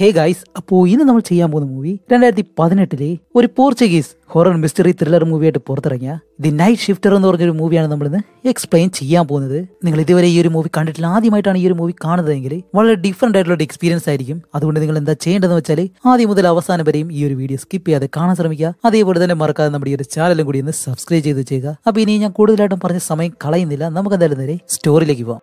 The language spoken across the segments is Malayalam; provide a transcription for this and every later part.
ഹേ ഗൈസ് അപ്പോ ഇന്ന് നമ്മൾ ചെയ്യാൻ പോകുന്ന മൂവി രണ്ടായിരത്തി പതിനെട്ടിലെ ഒരു പോർച്ചുഗീസ് ഹൊറർ മിസ്റ്ററി ത്രില്ലർ മൂവിയായിട്ട് പുറത്തിറങ്ങിയ ദി നൈറ്റ് ഷിഫ്റ്റർ എന്ന് പറഞ്ഞൊരു മൂവിയാണ് നമ്മൾ ഇന്ന് എക്സ്പ്ലെയിൻ ചെയ്യാൻ പോകുന്നത്. നിങ്ങൾ ഇതുവരെ ഈ ഒരു മൂവി കണ്ടിട്ടില്ല ആദ്യമായിട്ടാണ് ഈ ഒരു മൂവി കാണുന്നതെങ്കിൽ വളരെ ഡിഫറെന്റ് ആയിട്ടുള്ള ഒരു എക്സ്പീരിയൻസ് ആയിരിക്കും. അതുകൊണ്ട് നിങ്ങൾ എന്താ ചെയ്യേണ്ടതെന്ന് വെച്ചാൽ ആദ്യം മുതൽ അവസാനം വരെയും ഈ ഒരു വീഡിയോ സ്കിപ്പ് ചെയ്യാതെ കാണാൻ ശ്രമിക്കുക. അതേപോലെ തന്നെ മറക്കാതെ നമ്മുടെ ഈ ഒരു ചാനലും കൂടി ഒന്ന് സബ്സ്ക്രൈബ് ചെയ്ത് ചെയ്യുക അപ്പൊ ഇനി ഞാൻ കൂടുതലായിട്ടും പറഞ്ഞ സമയം കളയുന്നില്ല. നമുക്ക് എന്തായാലും നേരെ സ്റ്റോറിയിലേക്ക് പോവാം.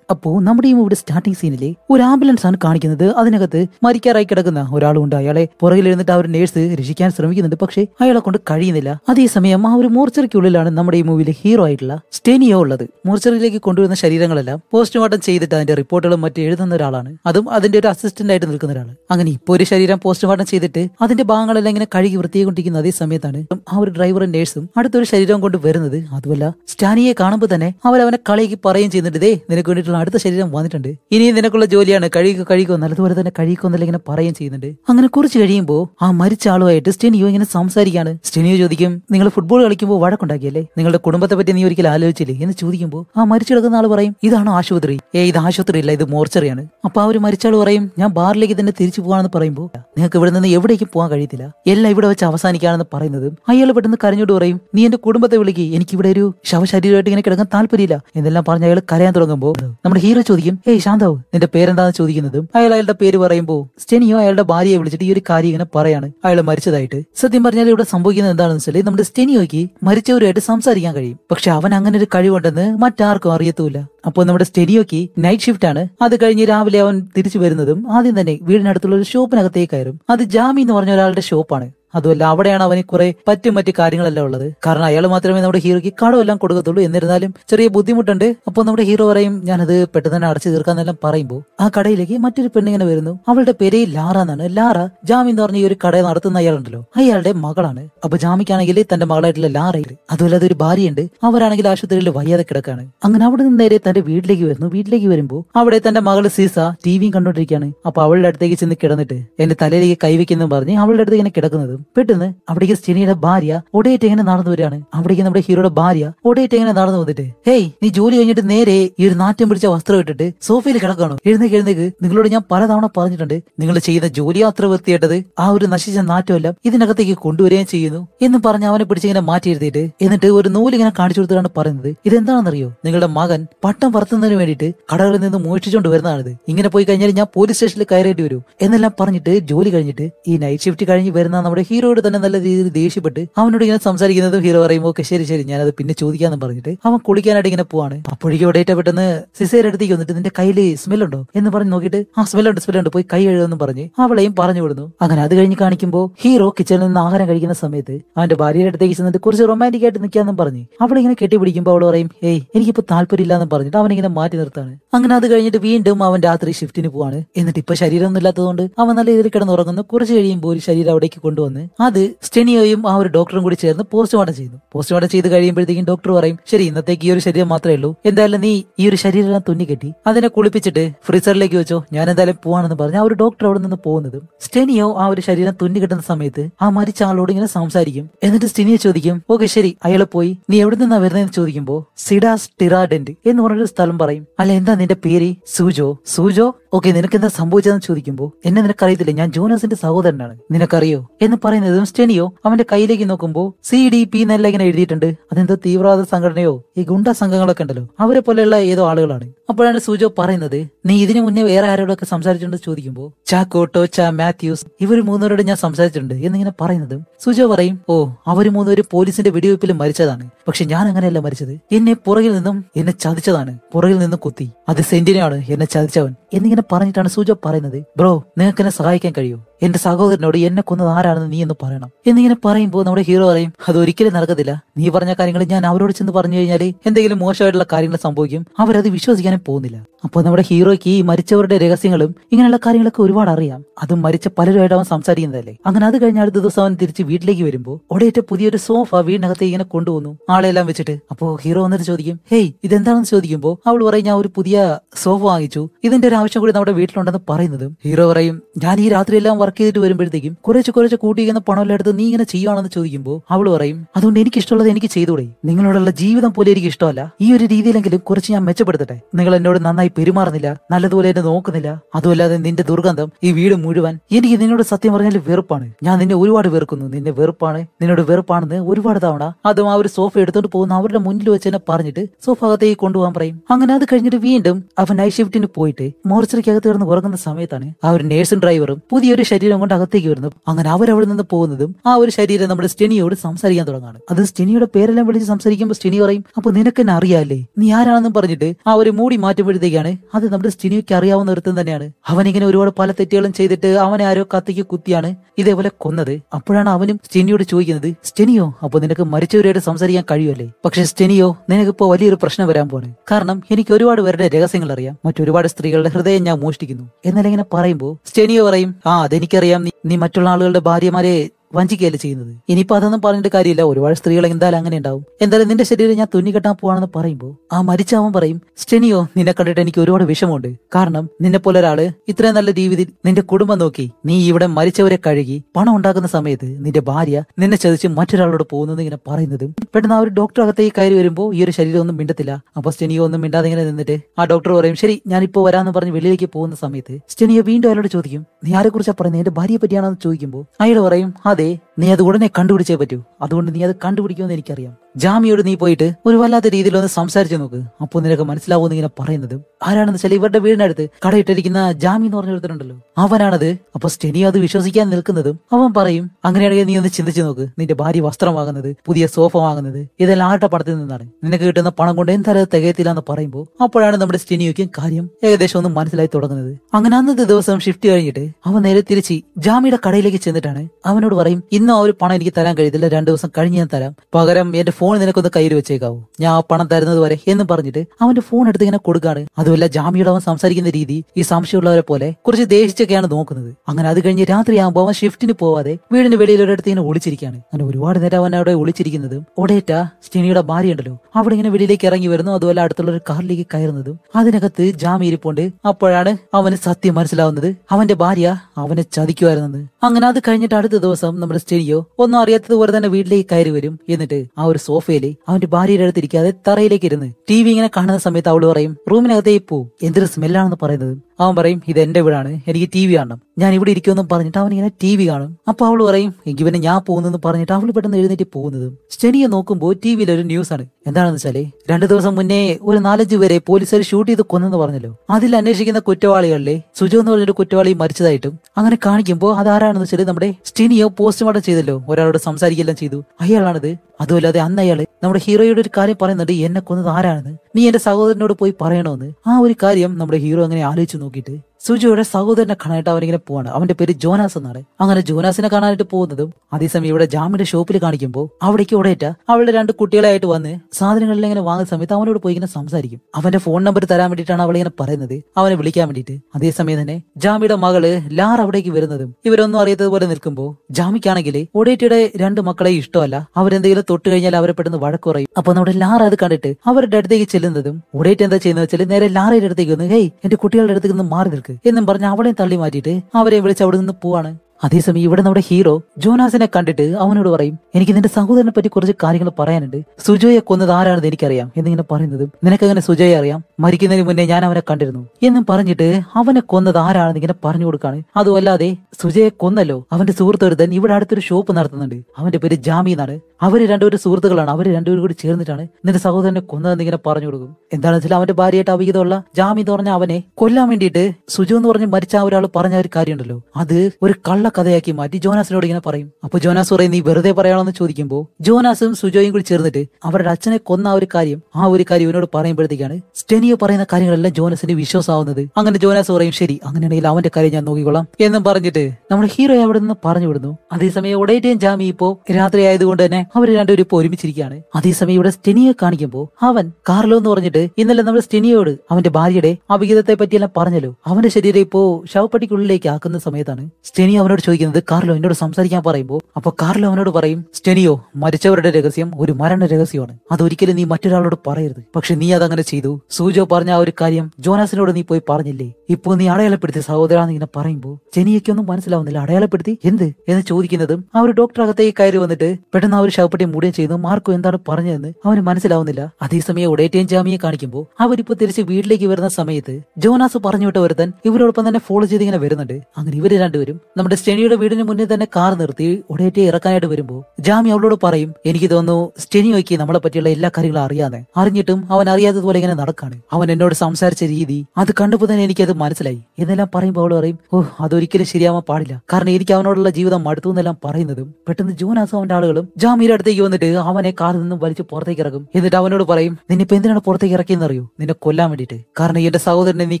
അപ്പോ നമ്മുടെ ഈ മൂവിയുടെ സ്റ്റാർട്ടിംഗ് സീനിലെ ഒരു ആംബുലൻസ് ആണ് കാണിക്കുന്നത്. അതിനകത്ത് മരിക്കാറായി കിടക്കുന്ന ഒരാളും ഉണ്ട് അയാളെ പുറകിൽ ഇരുന്നിട്ട് ആ ഒരു നേഴ്സ് രക്ഷിക്കാൻ ശ്രമിക്കുന്നുണ്ട്. പക്ഷേ അയാളെ കൊണ്ട് കഴിയുന്നില്ല. അതേസമയം ആ ഒരു മോർച്ചറിക്കുള്ളിലാണ് നമ്മുടെ ഈ മൂവിയിലെ ഹീറോ ആയിട്ടുള്ള സ്റ്റെനിയോ ഉള്ളത്. മോർച്ചറിയിലേക്ക് കൊണ്ടുവരുന്ന ശരീരങ്ങളെല്ലാം പോസ്റ്റ്മോർട്ടം ചെയ്തിട്ട് അതിന്റെ റിപ്പോർട്ടുകളും മറ്റും എഴുതുന്ന ഒരാളാണ്. അതും അതിന്റെ ഒരു അസിസ്റ്റന്റ് ആയിട്ട് നിൽക്കുന്ന ഒരാൾ അങ്ങനെ ഇപ്പോൾ ഒരു ശരീരം പോസ്റ്റ്മോർട്ടം ചെയ്തിട്ട് അതിന്റെ ഭാഗങ്ങളെല്ലാം ഇങ്ങനെ കഴുകി വൃത്തിയായിക്കൊണ്ടിരിക്കുന്ന അതേ സമയത്താണ് ആ ഒരു ഡ്രൈവറും നേഴ്സും അടുത്തൊരു ശരീരം കൊണ്ട് വരുന്നത്. അതുമല്ല സ്റ്റാനിയെ കാണുമ്പോൾ തന്നെ അവരവനെ കളിക്ക് പറയുകയും ചെയ്യുന്നുണ്ട്. ഇതേ നിനക്ക് വേണ്ടിയിട്ടുള്ള അടുത്ത ശരീരം വന്നിട്ടുണ്ട്. ഇനി നിനക്കുള്ള ജോലിയാണ്. കഴിയുക കഴിയുക നല്ലതുപോലെ തന്നെ കഴിയുമെന്നല്ല ഇങ്ങനെ പറയുകയും ചെയ്യുന്നുണ്ട്. അങ്ങനെ കുറച്ച് കഴിയുമ്പോൾ ആ മരിച്ച ആളുമായിട്ട് സ്റ്റെനിയോ ഇങ്ങനെ സംസാരിക്കുകയാണ് സ്റ്റെനിയോ ചോദിക്കും നിങ്ങൾ ഫുട്ബോൾ കളിക്കുമ്പോൾ വഴക്കുണ്ടാക്കിയല്ലേ? നിങ്ങളുടെ കുടുംബത്തെ പറ്റി നീ ഒരിക്കലും ആലോചിച്ചില്ലേ? എന്ന് ചോദിക്കുമ്പോൾ ആ മരിച്ചു കിടക്കുന്ന ആൾ പറയും ഇതാണ് ആശുപത്രി. ഏ ഇത് ആശുപത്രി ഇല്ല ഇത് മോർച്ചറിയാണ് അപ്പൊ ആ ഒരു മരിച്ച ആൾ പറയും ഞാൻ ബാറിലേക്ക് തന്നെ തിരിച്ചു പോകാണെന്ന് പറയുമ്പോൾ നിങ്ങൾക്ക് ഇവിടെ നിന്ന് എവിടേക്കും പോകാൻ കഴിയത്തില്ല. എല്ലാം ഇവിടെ വെച്ച് അവസാനിക്കാണെന്ന് പറയുന്നതും അയാൾ പെട്ടെന്ന് കരഞ്ഞോട്ട് പറയും നീ എന്റെ കുടുംബത്തെ വിളിക്ക്. എനിക്ക് ഇവിടെ ഒരു ശവശരീരമായിട്ട് ഇങ്ങനെ കിടക്കാൻ താല്പര്യമില്ല. എന്നെല്ലാം പറഞ്ഞ് അയാൾ കരയാൻ തുടങ്ങുമ്പോൾ നമ്മുടെ ഹീറോ ചോദിക്കും ഏയ് ശാന്താവ് നിന്റെ പേരെന്താന്ന് ചോദിക്കുന്നതും? അയാൾ അയാളുടെ പേര് പറയുമ്പോൾ സ്റ്റെനിയോ അയാളുടെ ഭാര്യയെ വിളിച്ചിട്ട് ഈ ഒരു കാര്യം ഇങ്ങനെ പറയാണ്. അയാൾ മരിച്ചതായിട്ട്. സത്യം പറഞ്ഞാൽ ഇവിടെ സംഭവിക്കുന്നത് എന്താണെന്ന് വെച്ചാൽ നമ്മുടെ സ്റ്റെനിയോയ്ക്ക് മരിച്ചവരുമായിട്ട് സംസാരിക്കാൻ കഴിയും. പക്ഷെ അവൻ അങ്ങനെ ഒരു കഴിവുണ്ടെന്ന് മറ്റാർക്കും അറിയത്തൂല അപ്പോൾ നമ്മുടെ സ്റ്റെനിയോക്ക് നൈറ്റ് ഷിഫ്റ്റ് ആണ്. അത് കഴിഞ്ഞ് രാവിലെ അവൻ തിരിച്ചു വരുന്നതും ആദ്യം തന്നെ വീടിനടുത്തുള്ള ഒരു ഷോപ്പിനകത്തേക്ക് കയറും. അത് ജാമി എന്ന് പറഞ്ഞ ഒരാളുടെ ഷോപ്പാണ് അതുമല്ല അവിടെയാണ് അവന് കുറെ പറ്റും മറ്റു കാര്യങ്ങളെല്ലാം ഉള്ളത്. കാരണം അയാൾ മാത്രമേ നമ്മുടെ ഹീറോയ്ക്ക് കടമെല്ലാം കൊടുക്കത്തുള്ളൂ. എന്നിരുന്നാലും ചെറിയ ബുദ്ധിമുട്ടുണ്ട്. അപ്പോൾ നമ്മുടെ ഹീറോ പറയും ഞാനത് പെട്ടെന്ന് തന്നെ അടച്ചു തീർക്കാന്നെല്ലാം പറയുമ്പോൾ ആ കടയിലേക്ക് മറ്റൊരു പെണ്ണിങ്ങനെ വരുന്നു. അവളുടെ പേര് ലാറ എന്നാണ്. ലാറ ജാമി എന്ന് പറഞ്ഞ ഈ ഒരു കട നടത്തുന്ന അയാളുണ്ടല്ലോ. അയാളുടെ മകളാണ്. അപ്പൊ ജാമിക്കാണെങ്കിൽ തന്റെ മകളായിട്ടുള്ള ലാറയിൽ. അതുപോലെ അതൊരു ഭാര്യയുണ്ട്. അവരാണെങ്കിൽ ആശുപത്രിയിൽ വയ്യാതെ കിടക്കാണ് അങ്ങനെ അവിടെ നിന്ന് നേരെ തന്റെ വീട്ടിലേക്ക് വരുന്നു. വീട്ടിലേക്ക് വരുമ്പോൾ അവിടെ തന്റെ മകൾ സീസ ടിവിയും കണ്ടോണ്ടിരിക്കുകയാണ് അപ്പൊ അവളുടെ അടുത്തേക്ക് ചെന്ന് കിടന്നിട്ട് എന്റെ തലയിലേക്ക് കൈവയ്ക്കുന്നു പറഞ്ഞ് അവളുടെ അടുത്ത് ഇങ്ങനെ കിടക്കുന്നതും. പെട്ടെന്ന് അവിടേക്ക് സ്റ്റെനിയുടെ ഭാര്യ ഒടയേറ്റ് എങ്ങനെ നടന്നു വരികയാണ്? അവിടേക്ക് നമ്മുടെ ഹീറോയുടെ ഭാര്യ ഒടയേറ്റ് എങ്ങനെ നടന്നു വന്നിട്ട്? ഹേയ് നീ ജോലി കഴിഞ്ഞിട്ട് നേരെ ഈ ഒരു നാറ്റം പിടിച്ച വസ്ത്രം ഇട്ടിട്ട് സോഫയിൽ കിടക്കണം എഴുന്നേക്ക് എഴുന്നേക്ക്. നിങ്ങളോട് ഞാൻ പലതവണ പറഞ്ഞിട്ടുണ്ട് നിങ്ങൾ ചെയ്യുന്ന ജോലി അത്ര വൃത്തിയായിട്ടത് ആ ഒരു നശിച്ച നാറ്റമെല്ലാം ഇതിനകത്തേക്ക് കൊണ്ടുവരികയും ചെയ്യുന്നു എന്ന് പറഞ്ഞ് അവനെ പിടിച്ചിങ്ങനെ മാറ്റി എഴുതിയിട്ട് എന്നിട്ട് ഒരു നൂലിങ്ങനെ കാണിച്ചു കൊടുത്തിട്ടാണ് പറയുന്നത്. ഇതെന്താണെന്നറിയോ? നിങ്ങളുടെ മകൻ പട്ടം പറത്തുന്നതിന് വേണ്ടിയിട്ട് കടകളിൽ നിന്ന് മോഷ്ടിച്ചുകൊണ്ട് വരുന്നതാണിത്. ഇങ്ങനെ പോയി കഴിഞ്ഞാൽ ഞാൻ പോലീസ് സ്റ്റേഷനിൽ കയറേണ്ടി വരും എന്നെല്ലാം പറഞ്ഞിട്ട് ജോലി കഴിഞ്ഞിട്ട് ഈ നൈറ്റ് ഷിഫ്റ്റ് കഴിഞ്ഞ് വരുന്ന നമ്മുടെ ഹീറോയോട് തന്നെ നല്ല രീതിയിൽ ദേഷ്യപ്പെട്ട് അവനോട് ഇങ്ങനെ സംസാരിക്കുന്നതും ഹീറോ പറയുമ്പോൾ ഓക്കെ ശരി ശരി ഞാനത് പിന്നെ ചോദിക്കാന്ന് പറഞ്ഞിട്ട് അവൻ കുളിക്കാനായിട്ട് ഇങ്ങനെ പോവാണ്. അപ്പോഴേക്കും ഏറ്റവും പെട്ടെന്ന് സിസേര അടുത്തേക്ക് വന്നിട്ട് നിന്റെ കയ്യിൽ സ്മെല്ലുണ്ടോ? എന്ന് പറഞ്ഞ് നോക്കിയിട്ട് ആ സ്മെല്ലുണ്ട് സ്മെല്ലുണ്ട് പോയി കൈ എഴുതെന്ന് പറഞ്ഞ് അവളെയും പറഞ്ഞു വിടുന്നു. അങ്ങനെ അത് കഴിഞ്ഞ് കാണിക്കുമ്പോൾ ഹീറോ കിച്ചണിൽ നിന്ന് ആഹാരം കഴിക്കുന്ന സമയത്ത് അവന്റെ ഭാര്യയുടെ അടുത്തേക്ക് ചെന്നിട്ട് കുറച്ച് റൊമാന്റിക് ആയിട്ട് നിൽക്കാന്നും പറഞ്ഞ് അവളിങ്ങനെ കെട്ടിപ്പിടിക്കുമ്പോൾ അവൾ പറയും ഏയ് എനിക്കിപ്പോ താല്പര്യമില്ലാന്ന് പറഞ്ഞിട്ട് അവനിങ്ങനെ മാറ്റി നിർത്താണ്. അങ്ങനെ അത് കഴിഞ്ഞിട്ട് വീണ്ടും അവൻ രാത്രി ഷിഫ്റ്റിന് പോവാണ്. എന്നിട്ട് ഇപ്പൊ ശരീരമൊന്നും ഇല്ലാത്തതുകൊണ്ട് അവൻ നല്ല രീതിയിൽ കിടന്നുറങ്ങുന്നു. കുറച്ച് കഴിയുമ്പോൾ ഒരു ശരീരം അവിടേക്ക് കൊണ്ടുവന്ന്. അത് സ്റ്റെനിയോയും ആ ഒരു ഡോക്ടറും കൂടി ചേർന്ന് പോസ്റ്റ്മോർട്ടം ചെയ്യുന്നു. പോസ്റ്റ്മോർട്ടം ചെയ്ത് കഴിയുമ്പോഴത്തേക്കും ഡോക്ടർ പറയും ശരി ഇന്നത്തേക്ക് ഈ ഒരു ശരീരം മാത്രമേ ഉള്ളൂ. എന്തായാലും നീ ഈ ഒരു ശരീരം തുന്നിക്കെട്ടി അതിനെ കുളിപ്പിച്ചിട്ട് ഫ്രീസറിലേക്ക് വെച്ചോ. ഞാൻ എന്തായാലും പോവാണെന്ന് പറഞ്ഞ് ആ ഒരു ഡോക്ടർ അവിടെ നിന്ന് പോകുന്നതും. സ്റ്റെനിയോ ആ ഒരു ശരീരം തുന്നി കിട്ടുന്ന സമയത്ത് ആ മരിച്ച ആളോട് ഇങ്ങനെ സംസാരിക്കും. എന്നിട്ട് സ്റ്റെനിയോ ചോദിക്കും ഓക്കെ ശരി അയാളെ പോയി. നീ എവിടെ നിന്നാ വരുന്നതെന്ന് ചോദിക്കുമ്പോൾ സിഡാസ് ടിറാഡന്റ് എന്ന് പറഞ്ഞൊരു സ്ഥലം പറയും. അല്ല എന്താ നിന്റെ പേര്? സൂജോ. സൂജോ ഓക്കെ നിനക്ക് എന്താ സംഭവിച്ചതെന്ന് ചോദിക്കുമ്പോൾ എന്നെ നിനക്കറിയത്തില്ല ഞാൻ ജോനസിന്റെ സഹോദരനാണ്. നിനക്കറിയോ? എന്ന് പറയുന്നതും സ്റ്റെനിയോ അവന്റെ കയ്യിലേക്ക് നോക്കുമ്പോൾ സി ഡി പി എന്നെല്ലാം ഇങ്ങനെ എഴുതിയിട്ടുണ്ട്. അതെന്തോ തീവ്രവാദ സംഘടനയോ ഈ ഗുണ്ട സംഘങ്ങളൊക്കെ ഉണ്ടല്ലോ. അവരെ പോലെയുള്ള ഏതോ ആളുകളാണ്. അപ്പോഴാണ് സൂജോ പറയുന്നത് നീ ഇതിനു മുന്നേ വേറെ ആരോടൊക്കെ സംസാരിച്ചിട്ടുണ്ട് ചോദിക്കുമ്പോൾ കോട്ടോ ചാ മാത്യൂസ് ഇവർ മൂന്നുപേരോട് ഞാൻ സംസാരിച്ചിട്ടുണ്ട് എന്നിങ്ങനെ പറയുന്നതും സുജോ പറയും ഓ അവർ മൂന്നുപേരും പോലീസിന്റെ വെടിവെപ്പിൽ മരിച്ചതാണ്. പക്ഷെ ഞാൻ അങ്ങനെയല്ല മരിച്ചത്. എന്നെ പുറകിൽ നിന്നും എന്നെ ചതിച്ചതാണ്. പുറകിൽ നിന്നും കുത്തി. അത് സെന്റിനെയാണ് എന്നെ ചതിച്ചവൻ. എന്നിങ്ങനെ പറഞ്ഞിട്ടാണ് സുജോ പറയുന്നത് ബ്രോ നിങ്ങൾക്ക് എന്നെ സഹായിക്കാൻ കഴിയൂ? എന്റെ സഹോദരനോട് എന്നെ കൊന്നത് ആരാണെന്ന് നീ എന്ന് പറയണം. എന്നിങ്ങനെ പറയുമ്പോൾ നമ്മുടെ ഹീറോ പറയും അത് ഒരിക്കലും നടക്കത്തില്ല. നീ പറഞ്ഞ കാര്യങ്ങൾ ഞാൻ അവരോട് ചെന്ന് പറഞ്ഞു കഴിഞ്ഞാൽ എന്തെങ്കിലും മോശമായിട്ടുള്ള കാര്യങ്ങൾ സംഭവിക്കും. അവരത് വിശ്വസിക്കാനും പോകുന്നില്ല. അപ്പോൾ നമ്മുടെ ഹീറോയ്ക്ക് ഈ മരിച്ചവരുടെ രഹസ്യങ്ങളും ഇങ്ങനെയുള്ള കാര്യങ്ങളൊക്കെ ഒരുപാട് അറിയാം. അതും മരിച്ച പലരുമായിട്ട് അവൻ സംസാരിക്കുന്നതല്ലേ? അങ്ങനെ അത് കഴിഞ്ഞ അടുത്ത ദിവസം അവൻ തിരിച്ച് വീട്ടിലേക്ക് വരുമ്പോൾ ഒടേറ്റ പുതിയൊരു സോഫ വീടിനകത്ത് ഇങ്ങനെ കൊണ്ടുവന്നു. ആളെല്ലാം വെച്ചിട്ട് അപ്പോൾ ഹീറോ വന്നിട്ട് ചോദിക്കും ഹേയ് ഇതെന്താണെന്ന് ചോദിക്കുമ്പോൾ അവൾ പറയും ഞാൻ ഒരു പുതിയ സോഫ വാങ്ങിച്ചു. ഇതിന്റെ ഒരു ആവശ്യം കൂടി നമ്മുടെ വീട്ടിലുണ്ടെന്ന് പറയുന്നതും. ഹീറോ പറയും ഞാൻ ഈ രാത്രിയെല്ലാം വർക്ക് ചെയ്തിട്ട് വരുമ്പോഴത്തേക്കും കുറച്ച് കുറച്ച് കൂട്ടി കിട്ടിയിരിക്കുന്ന പണമെല്ലാം എടുത്ത് നീ ഇങ്ങനെ ചെയ്യുവാണെന്ന് ചോദിക്കുമ്പോൾ അവൾ പറയും അതുകൊണ്ട് എനിക്ക് ഇഷ്ടമുള്ളത് എനിക്ക് ചെയ്തൂടെ നിങ്ങളോടുള്ള ജീവിതം പോലെ എനിക്ക് ഇഷ്ടമല്ല. ഈ ഒരു രീതിയിലെങ്കിലും കുറച്ച് ഞാൻ മെച്ചപ്പെടുത്തട്ടെ. നിങ്ങൾ എന്നോട് നന്നായി പെരുമാറുന്നില്ല നല്ലതുപോലെ എന്നെ നോക്കുന്നില്ല അതുമല്ലാതെ നിന്റെ ദുർഗന്ധം ഈ വീട് മുഴുവൻ എനിക്ക് നിന്നോട് സത്യം പറഞ്ഞാൽ വെറുപ്പാണ്. ഞാൻ നിന്നെ ഒരുപാട് വെറുക്കുന്നു. നിന്നെ വെറുപ്പാണ്. നിന്നോട് വെറുപ്പാണെന്ന് ഒരുപാട് തവണ അതും ആ ഒരു സോഫ എടുത്തോണ്ട് പോകുന്ന അവരുടെ മുന്നിൽ വെച്ച് തന്നെ പറഞ്ഞിട്ട് സോഫ അകത്തേക്ക് കൊണ്ടുപോകാൻ പറയും. അങ്ങനെ അത് കഴിഞ്ഞിട്ട് വീണ്ടും അവൻ നൈറ്റ് ഷിഫ്റ്റിന് പോയിട്ട് മോർച്ചറിക്കകത്ത് കിടന്ന് ഉറങ്ങുന്ന സമയത്താണ് ആ ഒരു നേഴ്സും ഡ്രൈവറും പുതിയൊരു ശരീരം കൊണ്ട് അകത്തേക്ക് വരുന്നത്. അങ്ങനെ അവരവിടെ നിന്ന് പോകുന്നതും ആ ഒരു ശരീരം നമ്മുടെ സ്റ്റെനിയോട് സംസാരിക്കാൻ തുടങ്ങാണ്. അത് സ്റ്റെനിയുടെ പേരെല്ലാം വിളിച്ച് സംസാരിക്കുമ്പോൾ സ്റ്റെനി പറയും അപ്പൊ നിനക്ക് എന്നെ അറിയാല്ലേ? നീ ആരാണെന്നും പറഞ്ഞിട്ട് ആ ഒരു മൂടി മാറ്റുമ്പോഴത്തേക്കാണ് അത് നമ്മുടെ സ്റ്റെനിയോക്ക് അറിയാവുന്ന ഒരുത്തം തന്നെയാണ്. അവൻ ഇങ്ങനെ ഒരുപാട് പല തെറ്റുകളും ചെയ്തിട്ട് അവനെ ആരോ കത്തിക്ക് കുത്തിയാണ് ഇതേപോലെ കൊന്നത്. അപ്പോഴാണ് അവനും സ്റ്റെനിയോട് ചോദിക്കുന്നത് സ്റ്റെനിയോ അപ്പൊ നിനക്ക് മരിച്ചവരായിട്ട് സംസാരിക്കാൻ കഴിയുമല്ലേ? പക്ഷെ സ്റ്റെനിയോ നിനക്കിപ്പോ വലിയൊരു പ്രശ്നം വരാൻ പോണ് കാരണം എനിക്ക് ഒരുപാട് പേരുടെ രഹസ്യങ്ങൾ അറിയാം. മറ്റൊരുപാട് സ്ത്രീകളുടെ ഹൃദയം ഞാൻ മോഷ്ടിക്കുന്നു. എന്നാലിങ്ങനെ പറയുമ്പോ സ്റ്റെനിയോ പറയും ആ അതെനിക്കറിയാം. നീ- മറ്റുള്ള ആളുകളുടെ ഭാര്യമാരെ വഞ്ചിക്കുകയല്ലേ ചെയ്യുന്നത്? ഇനിയിപ്പോ അതൊന്നും പറഞ്ഞിട്ട് കാര്യമില്ല. ഒരുപാട് സ്ത്രീകൾ എന്തായാലും അങ്ങനെ ഉണ്ടാവും. എന്തായാലും നിന്റെ ശരീരം ഞാൻ തുന്നിക്കെട്ടാൻ പോവാണെന്ന് പറയുമ്പോൾ ആ മരിച്ചവൻ പറയും സ്റ്റെനിയോ നിന്നെ കണ്ടിട്ട് എനിക്ക് ഒരുപാട് വിഷമമുണ്ട്. കാരണം നിന്നെ പോലെ ഒരാൾ ഇത്രയും നല്ല രീതിയിൽ നിന്റെ കുടുംബം നോക്കി നീ ഇവിടെ മരിച്ചവരെ കഴുകി പണം ഉണ്ടാക്കുന്ന സമയത്ത് നിന്റെ ഭാര്യ നിന്നെ ചതിച്ച് മറ്റൊരാളോട് പോകുന്നത് ഇങ്ങനെ പറയുന്നതും പെട്ടെന്ന് ആ ഒരു ഡോക്ടർ അകത്തേക്ക് കയറി വരുമ്പോൾ ഈ ഒരു ശരീരം ഒന്നും മിണ്ടത്തില്ല. അപ്പൊ സ്റ്റെനിയോ ഒന്നും മിണ്ടാതെ ഇങ്ങനെ നിന്നിട്ട് ആ ഡോക്ടർ പറയും ശരി ഞാനിപ്പോ വരാന്ന് പറഞ്ഞ് വെളിയിലേക്ക് പോകുന്ന സമയത്ത് സ്റ്റെനിയോ വീണ്ടും അയാളോട് ചോദിക്കും നീ ആരെ കുറിച്ചാ പറയുന്നത് എന്റെ ഭാര്യയെ പറ്റിയാണെന്ന് ചോദിക്കുമ്പോൾ അയാൾ പറയും അതെ Namaste. നീ അത് ഉടനെ കണ്ടുപിടിച്ചേ പറ്റൂ. അതുകൊണ്ട് നീ അത് കണ്ടുപിടിക്കുമെന്ന് എനിക്കറിയാം. ജാമിയോട് നീ പോയിട്ട് ഒരു വല്ലാത്ത രീതിയിൽ ഒന്ന് സംസാരിച്ചു നോക്ക്. അപ്പോൾ നിനക്ക് മനസ്സിലാവുമെന്ന് ഇങ്ങനെ പറയുന്നത്. ആരാണെന്ന് വെച്ചാൽ ഇവരുടെ വീടിനടുത്ത് കടയിട്ടിരിക്കുന്ന ജാമി എന്ന് പറഞ്ഞ ഒരുത്തരുണ്ടല്ലോ അവനാണത്. അപ്പൊ സ്റ്റെനിയോ അത് വിശ്വസിക്കാൻ നിൽക്കുന്നതും അവൻ പറയും അങ്ങനെയാണെങ്കിൽ നീ ഒന്ന് ചിന്തിച്ചു നോക്ക്. നിന്റെ ഭാര്യ വസ്ത്രം വാങ്ങുന്നത് പുതിയ സോഫ വാങ്ങുന്നത് ഇതെല്ലാം ആരുടെ പടത്തിൽ നിന്നാണ്. നിനക്ക് കിട്ടുന്ന പണം കൊണ്ട് എന്തായാലും തികയത്തില്ല എന്ന് പറയുമ്പോൾ അപ്പോഴാണ് നമ്മുടെ സ്റ്റെനിയോയ്ക്കും കാര്യം ഏകദേശം ഒന്ന് മനസ്സിലായി തുടങ്ങുന്നത്. അങ്ങനെ അന്നത്തെ ദിവസം ഷിഫ്റ്റ് കഴിഞ്ഞിട്ട് അവൻ നേരെ തിരിച്ച് ജാമിയുടെ കടയിലേക്ക് ചെന്നിട്ടാണ് അവനോട് പറയും ഇന്നും ആ ഒരു പണം എനിക്ക് തരാൻ കഴിയത്തില്ല. രണ്ടു ദിവസം കഴിഞ്ഞ് ഞാൻ തരാം. പകരം എന്റെ ഫോൺ നിനക്കൊന്ന് കയ്യിൽ വെച്ചേക്കാവൂ. ഞാൻ ആ പണം തരുന്നത് വരെ എന്ന് പറഞ്ഞിട്ട് അവന്റെ ഫോൺ എടുത്ത് ഇങ്ങനെ കൊടുക്കാണ്. അതുമല്ല ജാമ്യയുടെ അവൻ സംസാരിക്കുന്ന രീതി ഈ സംശയമുള്ളവരെ പോലെ കുറച്ച് ദേഷിച്ചൊക്കെയാണ് നോക്കുന്നത്. അങ്ങനെ അത് കഴിഞ്ഞ് രാത്രിയാകുമ്പോൾ അവൻ ഷിഫ്റ്റിന് പോവാതെ വീടിന് വെളിയിൽ ഒരിടത്ത് ഇങ്ങനെ ഒളിച്ചിരിക്കുകയാണ്. അങ്ങനെ ഒരുപാട് നേരം അവൻ അവിടെ ഒളിച്ചിരിക്കുന്നതും ഒടേറ്റ സ്റ്റിനിയുടെ ഭാര്യ ഉണ്ടല്ലോ അവിടെ ഇങ്ങനെ വെളിയിലേക്ക് ഇറങ്ങി വരുന്നു. അതുപോലെ അടുത്തുള്ള ഒരു കാറിലേക്ക് കയറുന്നതും അതിനകത്ത് ജാമ്യ ഇരിപ്പുണ്ട്. അപ്പോഴാണ് അവന് സത്യം മനസ്സിലാവുന്നത്. അവന്റെ ഭാര്യ അവനെ ചതിക്കുമായിരുന്നത് അങ്ങനെ അത് കഴിഞ്ഞിട്ട് അടുത്ത ദിവസം നമ്മുടെ സ്റ്റെനിയോ ഒന്നും അറിയാത്തതുപോലെ തന്നെ വീട്ടിലേക്ക് കയറി വരും. എന്നിട്ട് ആ ഒരു സോഫയിൽ അവന്റെ ഭാര്യയുടെ അടുത്തിരിക്കാതെ തറയിലേക്ക് ഇരുന്ന് ടി വി ഇങ്ങനെ കാണുന്ന സമയത്ത് അവൾ പറയും റൂമിനകത്തേക്ക് പോ. എന്തൊരു സ്മെല്ലാണെന്ന് പറയുന്നത്. അവൻ പറയും ഇത് എന്റെ വീടാണ്. എനിക്ക് ടി വി കാണണം. ഞാൻ ഇവിടെ ഇരിക്കുമെന്നും പറഞ്ഞിട്ട് അവൻ ഇങ്ങനെ ടി വി കാണും. അപ്പൊ അവൾ പറയും പിന്നെ ഞാൻ പോകുന്നെന്ന് പറഞ്ഞിട്ട് അവൾ പെട്ടെന്ന് എഴുന്നേറ്റ് പോകുന്നതും. സ്റ്റെനിയെ നോക്കുമ്പോൾ ടി വിയിൽ ഒരു ന്യൂസ് ആണ്. എന്താണെന്ന് വെച്ചാൽ രണ്ടു ദിവസം മുന്നേ ഒരു നാലഞ്ച് പേരെ പോലീസുകാർ ഷൂട്ട് ചെയ്ത് കൊന്നെന്ന് പറഞ്ഞല്ലോ. അതിൽ അന്വേഷിക്കുന്ന കുറ്റവാളികളിലെ സുജു എന്ന് പറഞ്ഞൊരു കുറ്റവാളി മരിച്ചതായിട്ടും അങ്ങനെ കാണിക്കുമ്പോൾ അതാരാണെന്ന് വെച്ചാൽ നമ്മുടെ സ്റ്റെനിയോ പോസ്റ്റ്മോർട്ടം ചെയ്തല്ലോ. ഒരാളോട് സംസാരിക്കുകയെല്ലാം ചെയ്തു. അയാളാണിത്. അതുമല്ലാതെ അന്ന് അയാൾ നമ്മുടെ ഹീറോയുടെ ഒരു കാര്യം പറയുന്നുണ്ട് എന്നെ കൊന്നത് ആരാണെന്ന്? നീ എന്റെ സഹോദരനോട് പോയി പറയണമെന്ന് ആ ഒരു കാര്യം നമ്മുടെ ഹീറോ അങ്ങനെ ആലോചിച്ച് നോക്കിയിട്ട് സുജയുടെ സഹോദരനെ കാണാനായിട്ട് അവനിങ്ങനെ പോവാണ്. അവന്റെ പേര് ജോനാസ് എന്നാണ്. അങ്ങനെ ജോനാസിനെ കാണാനായിട്ട് പോകുന്നതും അതേസമയം ഇവിടെ ജാമിന്റെ ഷോപ്പിൽ കാണിക്കുമ്പോൾ അവിടേക്ക് ഉടയേറ്റ അവളുടെ രണ്ട് കുട്ടികളായിട്ട് വന്ന് സാധനങ്ങളിൽ ഇങ്ങനെ വാങ്ങുന്ന സമയത്ത് അവനോട് പോയി ഇങ്ങനെ സംസാരിക്കും. അവന്റെ ഫോൺ നമ്പർ തരാൻ വേണ്ടിയിട്ടാണ് അവളിങ്ങനെ പറയുന്നത്. അവനെ വിളിക്കാൻ വേണ്ടിയിട്ട്. അതേസമയം തന്നെ ജാമിയുടെ മകൾ ലാർ അവിടേക്ക് വരുന്നതും ഇവരൊന്നും അറിയാത്തതുപോലെ നിൽക്കുമ്പോൾ ജാമിക്കാണെങ്കിൽ ഒടേറ്റയുടെ രണ്ട് മക്കളെ ഇഷ്ടമല്ല. അവരെന്തെങ്കിലും തൊട്ട് കഴിഞ്ഞാൽ അവരെ പെട്ടെന്ന് വഴക്ക് കുറയും അപ്പൊ നമ്മുടെ ലാർ അത് കണ്ടിട്ട് അവരുടെ അടുത്തേക്ക് ചെല്ലുന്നതും ഒടേറ്റ് എന്താ ചെയ്യുന്നത് വെച്ചാൽ നേരെ ലാറയുടെ അടുത്തേക്ക് വന്ന് ഹേയ് എന്റെ കുട്ടികളുടെ അടുത്തേക്ക് മാറി നിൽക്ക്. എന്നും പറഞ്ഞ് അവളെയും തള്ളി മാറ്റിയിട്ട് അവരെ വിളിച്ച് അവിടെ നിന്ന് പോവാണ്. അതേസമയം ഇവിടെ നമ്മുടെ ഹീറോ ജോനാസിനെ കണ്ടിട്ട് അവനോട് പറയും എനിക്ക് നിന്റെ സഹോദരനെ പറ്റി കുറച്ച് കാര്യങ്ങൾ പറയാനുണ്ട്. സുജോയെ കൊന്നത് ആരാണെന്ന് എനിക്കറിയാം എന്നിങ്ങനെ പറയുന്നത്. നിനക്കങ്ങനെ സുജയെ അറിയാം? മരിക്കുന്നതിന് മുന്നേ ഞാൻ അവനെ കണ്ടിരുന്നു. എന്നും പറഞ്ഞിട്ട് അവനെ കൊന്നത് ആരാണെന്ന് ഇങ്ങനെ പറഞ്ഞു കൊടുക്കാണ്. അതുമല്ലാതെ സുജയെ കൊന്നല്ലോ. അവന്റെ സുഹൃത്തൊരുത്തൻ ഇവിടെ അടുത്തൊരു ഷോപ്പ് നടത്തുന്നുണ്ട്. അവന്റെ പേര് ജാമി എന്നാണ്. അവർ രണ്ടുപേരും സുഹൃത്തുക്കളാണ്. അവർ രണ്ടുപേരും കൂടി ചേർന്നിട്ടാണ് നിന്റെ സഹോദരനെ കൊന്നതെന്ന് ഇങ്ങനെ പറഞ്ഞു കൊടുക്കും. എന്താണെന്ന് വെച്ചാൽ അവന്റെ ഭാര്യയായിട്ട് അവിഹിതമുള്ള ജാമി എന്ന് പറഞ്ഞ അവനെ കൊല്ലാൻ വേണ്ടിയിട്ട് സുജു എന്ന് പറഞ്ഞ് മരിച്ച ഒരാൾ പറഞ്ഞ ഒരു കാര്യമുണ്ടല്ലോ. അത് ഒരു കള്ള കഥയാക്കി മാറ്റി ജോനാസിനോട് ഇങ്ങനെ പറയും. അപ്പൊ ജോനാസ് പറയും നീ വെറുതെ പറയാണെന്ന് ചോദിക്കുമ്പോൾ ജോനാസും സുജോയും കൂടി ചേർന്നിട്ട് അവരുടെ അച്ഛനെ കൊന്ന ആ ഒരു കാര്യം ആ ഒരു കാര്യം ഇവനോട് പറയുമ്പോഴത്തേക്കാണ് സ്റ്റെനിയോ പറയുന്ന കാര്യങ്ങളെല്ലാം ജോനാസിന്റെ വിശ്വാസമാവുന്നത്. അങ്ങനെ ജോനാസ് പറയും ശരി അങ്ങനെയാണെങ്കിൽ അവന്റെ കാര്യം ഞാൻ നോക്കിക്കൊള്ളാം എന്നും പറഞ്ഞിട്ട് നമ്മുടെ ഹീറോ അവിടെ നിന്ന് പറഞ്ഞു വിടുന്നു. അതേസമയം ഒടേറ്റയും ജാമി ഇപ്പോ രാത്രി ആയതുകൊണ്ട് തന്നെ അവർ രണ്ടുപേരും ഇപ്പൊ ഒരുമിച്ചിരിക്കുകയാണ്. അതേസമയം ഇവിടെ സ്റ്റെനിയെ കാണിക്കുമ്പോൾ അവൻ കാർലോ എന്ന് പറഞ്ഞിട്ട് ഇന്നലെ നമ്മൾ സ്റ്റെനിയോട് അവന്റെ ഭാര്യയുടെ അവിഹിതത്തെ പറ്റിയെല്ലാം പറഞ്ഞല്ലോ. അവന്റെ ശരീരം ഇപ്പോ ശവപ്പെട്ടിക്കുള്ളിലേക്ക് ആക്കുന്ന സമയത്താണ് സ്റ്റെനിയോ അവനോട് അവനോട് ചോദിക്കുന്നത് കാർലോ എന്നോട് സംസാരിക്കാൻ പറയുമ്പോൾ അപ്പൊ കാർലോ അവനോട് പറയും സ്റ്റെനിയോ മരിച്ചവരുടെ രഹസ്യം ഒരു മരണ രഹസ്യമാണ്. അതൊരിക്കലും നീ മറ്റൊരാളോട് പറയരുത്. പക്ഷെ നീ അതങ്ങനെ ചെയ്തു. സൂജോ പറഞ്ഞ ആ ഒരു കാര്യം ജോനാസിനോട് നീ പോയി പറഞ്ഞില്ലേ? ഇപ്പൊ നീ അടയാളപ്പെടുത്തി സഹോദരാന്ന് ഇങ്ങനെ പറയുമ്പോൾ ജെനിയൊക്കെയൊന്നും മനസ്സിലാവുന്നില്ല. അടയാളപ്പെടുത്തി? എന്ത്? എന്ന് ചോദിക്കുന്നതും ആ ഒരു ഡോക്ടർ അകത്തേക്ക് കയറി വന്നിട്ട് പെട്ടെന്ന് ആ ഒരു ശവപ്പെട്ടി മൂടുകയും ചെയ്യുന്നു. മാർക്കോ എന്താണ് പറഞ്ഞതെന്ന് അവന് മനസ്സിലാവുന്നില്ല. അതേസമയം ഒടേറ്റയും ജാമിയെ കാണിക്കുമ്പോൾ അവരിപ്പോ തിരിച്ച് വീട്ടിലേക്ക് വരുന്ന സമയത്ത് ജോനാസ് പറഞ്ഞു വിട്ട ഒരുത്തൻ ഇവരോടൊപ്പം തന്നെ ഫോളോ ചെയ്ത് ഇങ്ങനെ വരുന്നുണ്ട്. അങ്ങനെ ഇവർ രണ്ടുപേരും നമ്മുടെ സ്റ്റെനിയുടെ വീടിന് മുന്നിൽ തന്നെ കാർ നിർത്തി ഉടേറ്റി ഇറക്കാനായിട്ട് വരുമ്പോൾ ജാമി അവളോട് പറയും എനിക്ക് തോന്നുന്നു സ്റ്റെനിയോയ്ക്ക് നമ്മളെ പറ്റിയുള്ള എല്ലാ കാര്യങ്ങളും അറിയാതെ അറിഞ്ഞിട്ടും അവൻ അറിയാത്തതുപോലെ ഇങ്ങനെ നടക്കാണ്. അവൻ എന്നോട് സംസാരിച്ച രീതി അത് കണ്ടപ്പോൾ തന്നെ എനിക്കത് മനസ്സിലായി. എന്നെല്ലാം പറയുമ്പോൾ അവൾ പറയും ഓ അതൊരിക്കലും ശരിയാവാൻ പാടില്ല. കാരണം എനിക്ക് അവനോടുള്ള ജീവിതം മടുത്തു എന്നെല്ലാം പറയുന്നതും പെട്ടെന്ന് ജോനാസും അവന്റെ ആളുകളും ജാമിയുടെ അടുത്തേക്ക് വന്നിട്ട് അവനെ കാറിൽ നിന്നും വലിച്ച് പുറത്തേക്ക് ഇറക്കും. എന്നിട്ട് അവനോട് പറയും നിന്നിപ്പോ എന്തിനാണ് പുറത്തേക്ക് ഇറക്കിയെന്ന് അറിയൂ? നിന്നെ കൊല്ലാൻ വേണ്ടിയിട്ട്. കാരണം എന്റെ സഹോദരനെ നീ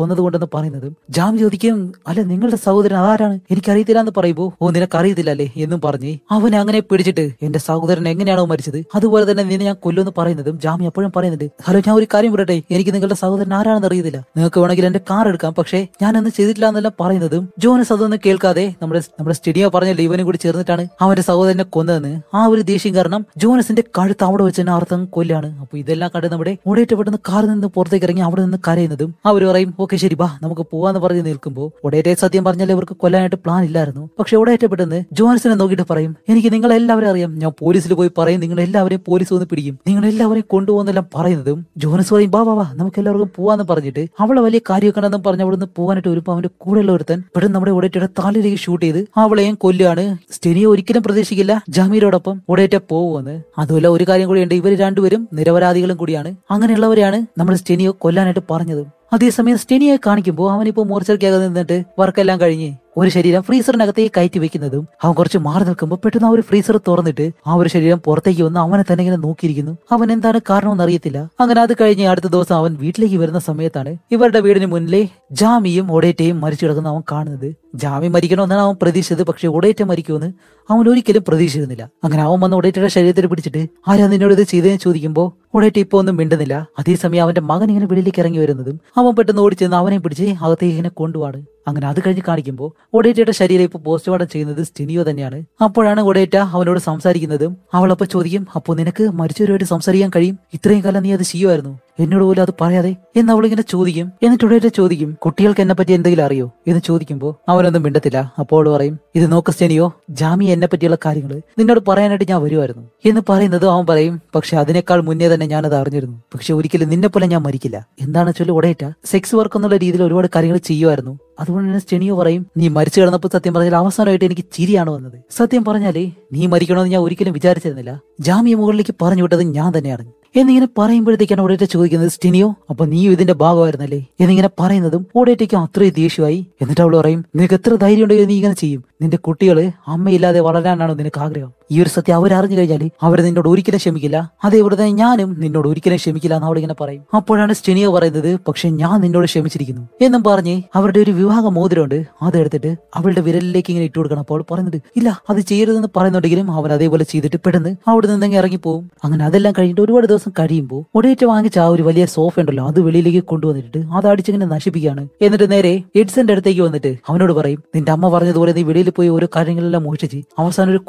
കൊന്നതുകൊണ്ടെന്ന് പറയുന്നതും ജാമി ചോദിക്കും അല്ല നിങ്ങളുടെ സഹോദരൻ അതാരാണ് എനിക്കറിയത്തില്ല എന്ന് പറയുമ്പോ ഓ നിനക്ക് അറിയത്തില്ല എന്നും പറഞ്ഞ് അവനെ അങ്ങനെ പിടിച്ചിട്ട് എന്റെ സഹോദരൻ എങ്ങനെയാണോ മരിച്ചത്? അതുപോലെ തന്നെ നിന്നെ ഞാൻ കൊല്ലുമെന്ന് പറയുന്നതും ജാമി അപ്പോഴും പറയുന്നുണ്ട്. ഹലോ ഞാൻ ഒരു കാര്യം പറയട്ടെ? എനിക്ക് നിങ്ങളുടെ സഹോദരൻ ആരാണെന്ന് അറിയത്തില്ല. നിങ്ങൾക്ക് വേണമെങ്കിൽ എന്റെ കാർ എടുക്കാം. പക്ഷേ ഞാനൊന്നും ചെയ്തിട്ടില്ല എന്നെല്ലാം പറയുന്നതും ജോനസ് അതൊന്നും കേൾക്കാതെ നമ്മുടെ നമ്മുടെ സ്റ്റഡിയോ പറഞ്ഞല്ലോ ഇവനും കൂടി ചേർന്നിട്ടാണ് അവന്റെ സഹോദരനെ കൊന്നതെന്ന്. ആ ഒരു ദേഷ്യം കാരണം ജോനസിന്റെ കഴുത്ത് അവിടെ വെച്ച് തന്നെ അർത്ഥം കൊല്ലാണ്. അപ്പൊ ഇതെല്ലാം കണ്ട് നമ്മുടെ ഒടേറ്റ് പെട്ടെന്ന് കാറിൽ നിന്ന് പുറത്തേക്ക് ഇറങ്ങി അവിടെ നിന്ന് കരയുന്നതും അവർ പറയും ഓക്കെ ശരി ബാ നമുക്ക് പോവാന്ന് പറഞ്ഞ് നിൽക്കുമ്പോൾ ഒടേറ്റെ സത്യം പറഞ്ഞാൽ ഇവർക്ക് കൊല്ലാനായിട്ട് പ്ലാൻ ഇല്ലായിരുന്നു. പക്ഷെ എവിടെ ഏറ്റപ്പെട്ടെന്ന് ജോൻസനെ നോക്കിയിട്ട് പറയും എനിക്ക് നിങ്ങളെല്ലാവരും അറിയാം. ഞാൻ പോലീസിൽ പോയി പറയും നിങ്ങൾ എല്ലാവരെയും പോലീസ് വന്ന് പിടിക്കും. നിങ്ങൾ എല്ലാവരെയും കൊണ്ടുപോകുന്നെല്ലാം പറയുന്നതും ജോനസ് പറയും വാ വാ ബാ നമുക്ക് എല്ലാവർക്കും പോവാന്ന് പറഞ്ഞിട്ട് അവളെ വലിയ കാര്യമൊക്കെ ഉണ്ടെന്നും പറഞ്ഞ് അവിടെ നിന്ന് പോകാനായിട്ട് വരുമ്പോൾ അവന്റെ കൂടെയുള്ള ഒരുത്തൻ പെട്ടെന്ന് നമ്മുടെ ഒടേറ്റയുടെ താലിലേക്ക് ഷൂട്ട് ചെയ്ത് അവളെയും കൊല്ലുകയാണ് സ്റ്റെനിയെ ഒരിക്കലും പ്രതീക്ഷിക്കില്ല. ജമീലോടൊപ്പം ഒടേറ്റ പോവുമെന്ന് അതുമല്ല ഒരു കാര്യം കൂടിയുണ്ട്. ഇവർ രണ്ടുപേരും നിരപരാധികളും കൂടിയാണ്. അങ്ങനെയുള്ളവരെയാണ് നമ്മൾ സ്റ്റെനിയോ കൊല്ലാനായിട്ട് പറഞ്ഞതും. അതേസമയം സ്റ്റെനിയെ കാണിക്കുമ്പോൾ അവനിപ്പോ മോർച്ചറിക്കകത്ത് നിന്നിട്ട് വർക്കെല്ലാം കഴിഞ്ഞ് ഒരു ശരീരം ഫ്രീസറിനകത്തേക്ക് കയറ്റി വെക്കുന്നതും അവൻ കുറച്ച് മാറി നിൽക്കുമ്പോൾ പെട്ടെന്ന് ആ ഒരു ഫ്രീസർ തുറന്നിട്ട് ആ ഒരു ശരീരം പുറത്തേക്ക് വന്ന് അവനെ തന്നെ ഇങ്ങനെ നോക്കിയിരിക്കുന്നു. അവൻ എന്താണ് കാരണമെന്ന് അറിയത്തില്ല. അങ്ങനെ അത് കഴിഞ്ഞ് അടുത്ത ദിവസം അവൻ വീട്ടിലേക്ക് വരുന്ന സമയത്താണ് ഇവരുടെ വീടിന് മുന്നിലെ ജാമിയും ഒടേറ്റയും മരിച്ചു കിടക്കുന്ന അവൻ കാണുന്നത്. ജാമി മരിക്കണമെന്നാണ് അവൻ പ്രതീക്ഷിച്ചത്. പക്ഷെ ഒടേറ്റ മരിക്കുമെന്ന് അവൻ ഒരിക്കലും പ്രതീക്ഷിച്ചിരുന്നില്ല. അങ്ങനെ അവൻ വന്ന് ഒടേറ്റയുടെ ശരീരത്തിൽ പിടിച്ചിട്ട് ആരാ നിന്നോട് ഇത് ചെയ്തതെന്ന് ചോദിക്കുമ്പോൾ ഒടേറ്റ ഇപ്പോ ഒന്നും മിണ്ടുന്നില്ല. അതേസമയം അവന്റെ മകൻ ഇങ്ങനെ വെളിയിലേക്ക് ഇറങ്ങി വരുന്നതും അവൻ പെട്ടെന്ന് ഓടിച്ചെന്ന് അവനെ പിടിച്ച് അകത്തേക്ക് ഇങ്ങനെ കൊണ്ടുപോവാണ്. അങ്ങനെ അത് കഴിഞ്ഞ് കാണിക്കുമ്പോൾ ഒഡേറ്റയുടെ ശരീരം ഇപ്പൊ പോസ്റ്റ്മോർട്ടം ചെയ്യുന്നത് സ്റ്റിനിയോ തന്നെയാണ്. അപ്പോഴാണ് ഒഡേറ്റ അവനോട് സംസാരിക്കുന്നതും അവളപ്പോ ചോദിക്കും അപ്പോൾ നിനക്ക് മരിച്ചവരുമായിട്ട് സംസാരിക്കാൻ കഴിയും? ഇത്രയും കാലം നീ അത് ചെയ്യുമായിരുന്നു എന്നോട് പോലും അത് പറയാതെ എന്ന് അവളിങ്ങനെ ചോദിക്കും. എന്നിട്ട് ഒഡേറ്റ ചോദിക്കും കുട്ടികൾക്ക് എന്നെ പറ്റി എന്തെങ്കിലും അറിയോ? എന്ന് ചോദിക്കുമ്പോൾ അവനൊന്നും മിണ്ടത്തില്ല. അപ്പോൾ പറയും ഇത് നോക്ക് സ്റ്റെനിയോ ജാമി എന്നെ പറ്റിയുള്ള കാര്യങ്ങൾ നിന്നോട് പറയാനായിട്ട് ഞാൻ വരുമായിരുന്നു എന്ന് പറയുന്നത് അവൻ പറയും പക്ഷെ അതിനേക്കാൾ മുന്നേ തന്നെ ഞാൻ അത് അറിഞ്ഞിരുന്നു. പക്ഷെ ഒരിക്കലും നിന്നെ പോലെ ഞാൻ മരിക്കില്ല. എന്താണെന്ന് വെച്ചാൽ ഉടയേറ്റ? സെക്സ് വർക്ക് എന്നുള്ള രീതിയിൽ ഒരുപാട് കാര്യങ്ങൾ ചെയ്യുമായിരുന്നു അതുകൊണ്ട് തന്നെ സ്റ്റെനിയോ പറയും നീ മരിച്ചു കിടന്നപ്പോൾ സത്യം പറഞ്ഞാൽ അവസാനമായിട്ട് എനിക്ക് ചിരിയാണ് വന്നത്. സത്യം പറഞ്ഞാലേ നീ മരിക്കണമെന്ന് ഞാൻ ഒരിക്കലും വിചാരിച്ചിരുന്നില്ല. ജാമ്യ മുകളിലേക്ക് പറഞ്ഞു വിട്ടത് ഞാൻ തന്നെയാണ് എന്നിങ്ങനെ പറയുമ്പോഴത്തേക്കാണ് ഓടേറ്റ ചോദിക്കുന്നത് സ്റ്റെനിയോ അപ്പൊ നീയും ഇതിന്റെ ഭാഗമായിരുന്നല്ലേ? എന്നിങ്ങനെ പറയുന്നതും ഓടേറ്റയ്ക്കും അത്രയും ദേഷ്യമായി. എന്നിട്ട് അവൾ പറയും നിനക്ക് എത്ര ധൈര്യം ഉണ്ടെങ്കിൽ നീ ഇങ്ങനെ ചെയ്യും. നിന്റെ കുട്ടികൾ അമ്മയില്ലാതെ വളരാനാണോ നിനക്ക് ആഗ്രഹം? ഈ ഒരു സത്യം അവരറിഞ്ഞു കഴിഞ്ഞാൽ അവർ നിന്നോട് ഒരിക്കലും ക്ഷമിക്കില്ല. അതേപോലെ ഞാനും നിന്നോട് ഒരിക്കലും ക്ഷമിക്കില്ല എന്ന് അവളിങ്ങനെ പറയും. അപ്പോഴാണ് സ്റ്റെനിയോ പറയുന്നത് പക്ഷെ ഞാൻ നിന്നോട് ക്ഷമിച്ചിരിക്കുന്നു. എന്നും പറഞ്ഞ് അവരുടെ ഒരു വിവാഹ മോതിരമുണ്ട്. അതെടുത്തിട്ട് അവളുടെ വിരലിലേക്ക് ഇങ്ങനെ ഇട്ട് കൊടുക്കണം. അപ്പോൾ പറയുന്നത് ഇല്ല അത് ചെയ്യരുതെന്ന് പറയുന്നുണ്ടെങ്കിലും അവൻ അതേപോലെ ചെയ്തിട്ട് പെട്ടെന്ന് അവിടെ നിന്നെങ്കിൽ ഇറങ്ങിപ്പോവും. അങ്ങനെ അതെല്ലാം കഴിഞ്ഞിട്ട് ഒരുപാട് ദിവസം കഴിയുമ്പോൾ ഒടേറ്റ് വാങ്ങിച്ച ആ ഒരു വലിയ സോഫ ഉണ്ടല്ലോ അത് വെളിയിലേക്ക് കൊണ്ടുവന്നിട്ട് അത് അടിച്ചിങ്ങനെ നശിപ്പിക്കുകയാണ്. എന്നിട്ട് നേരെ എഡ്സന്റെ അടുത്തേക്ക് വന്നിട്ട് അവനോട് പറയും നിന്റെ അമ്മ പറഞ്ഞതുപോലെ നീ വെളിയിൽ പോയി ഓരോ കാര്യങ്ങളെല്ലാം മോഷിച്ച് അവസാനം ഒരു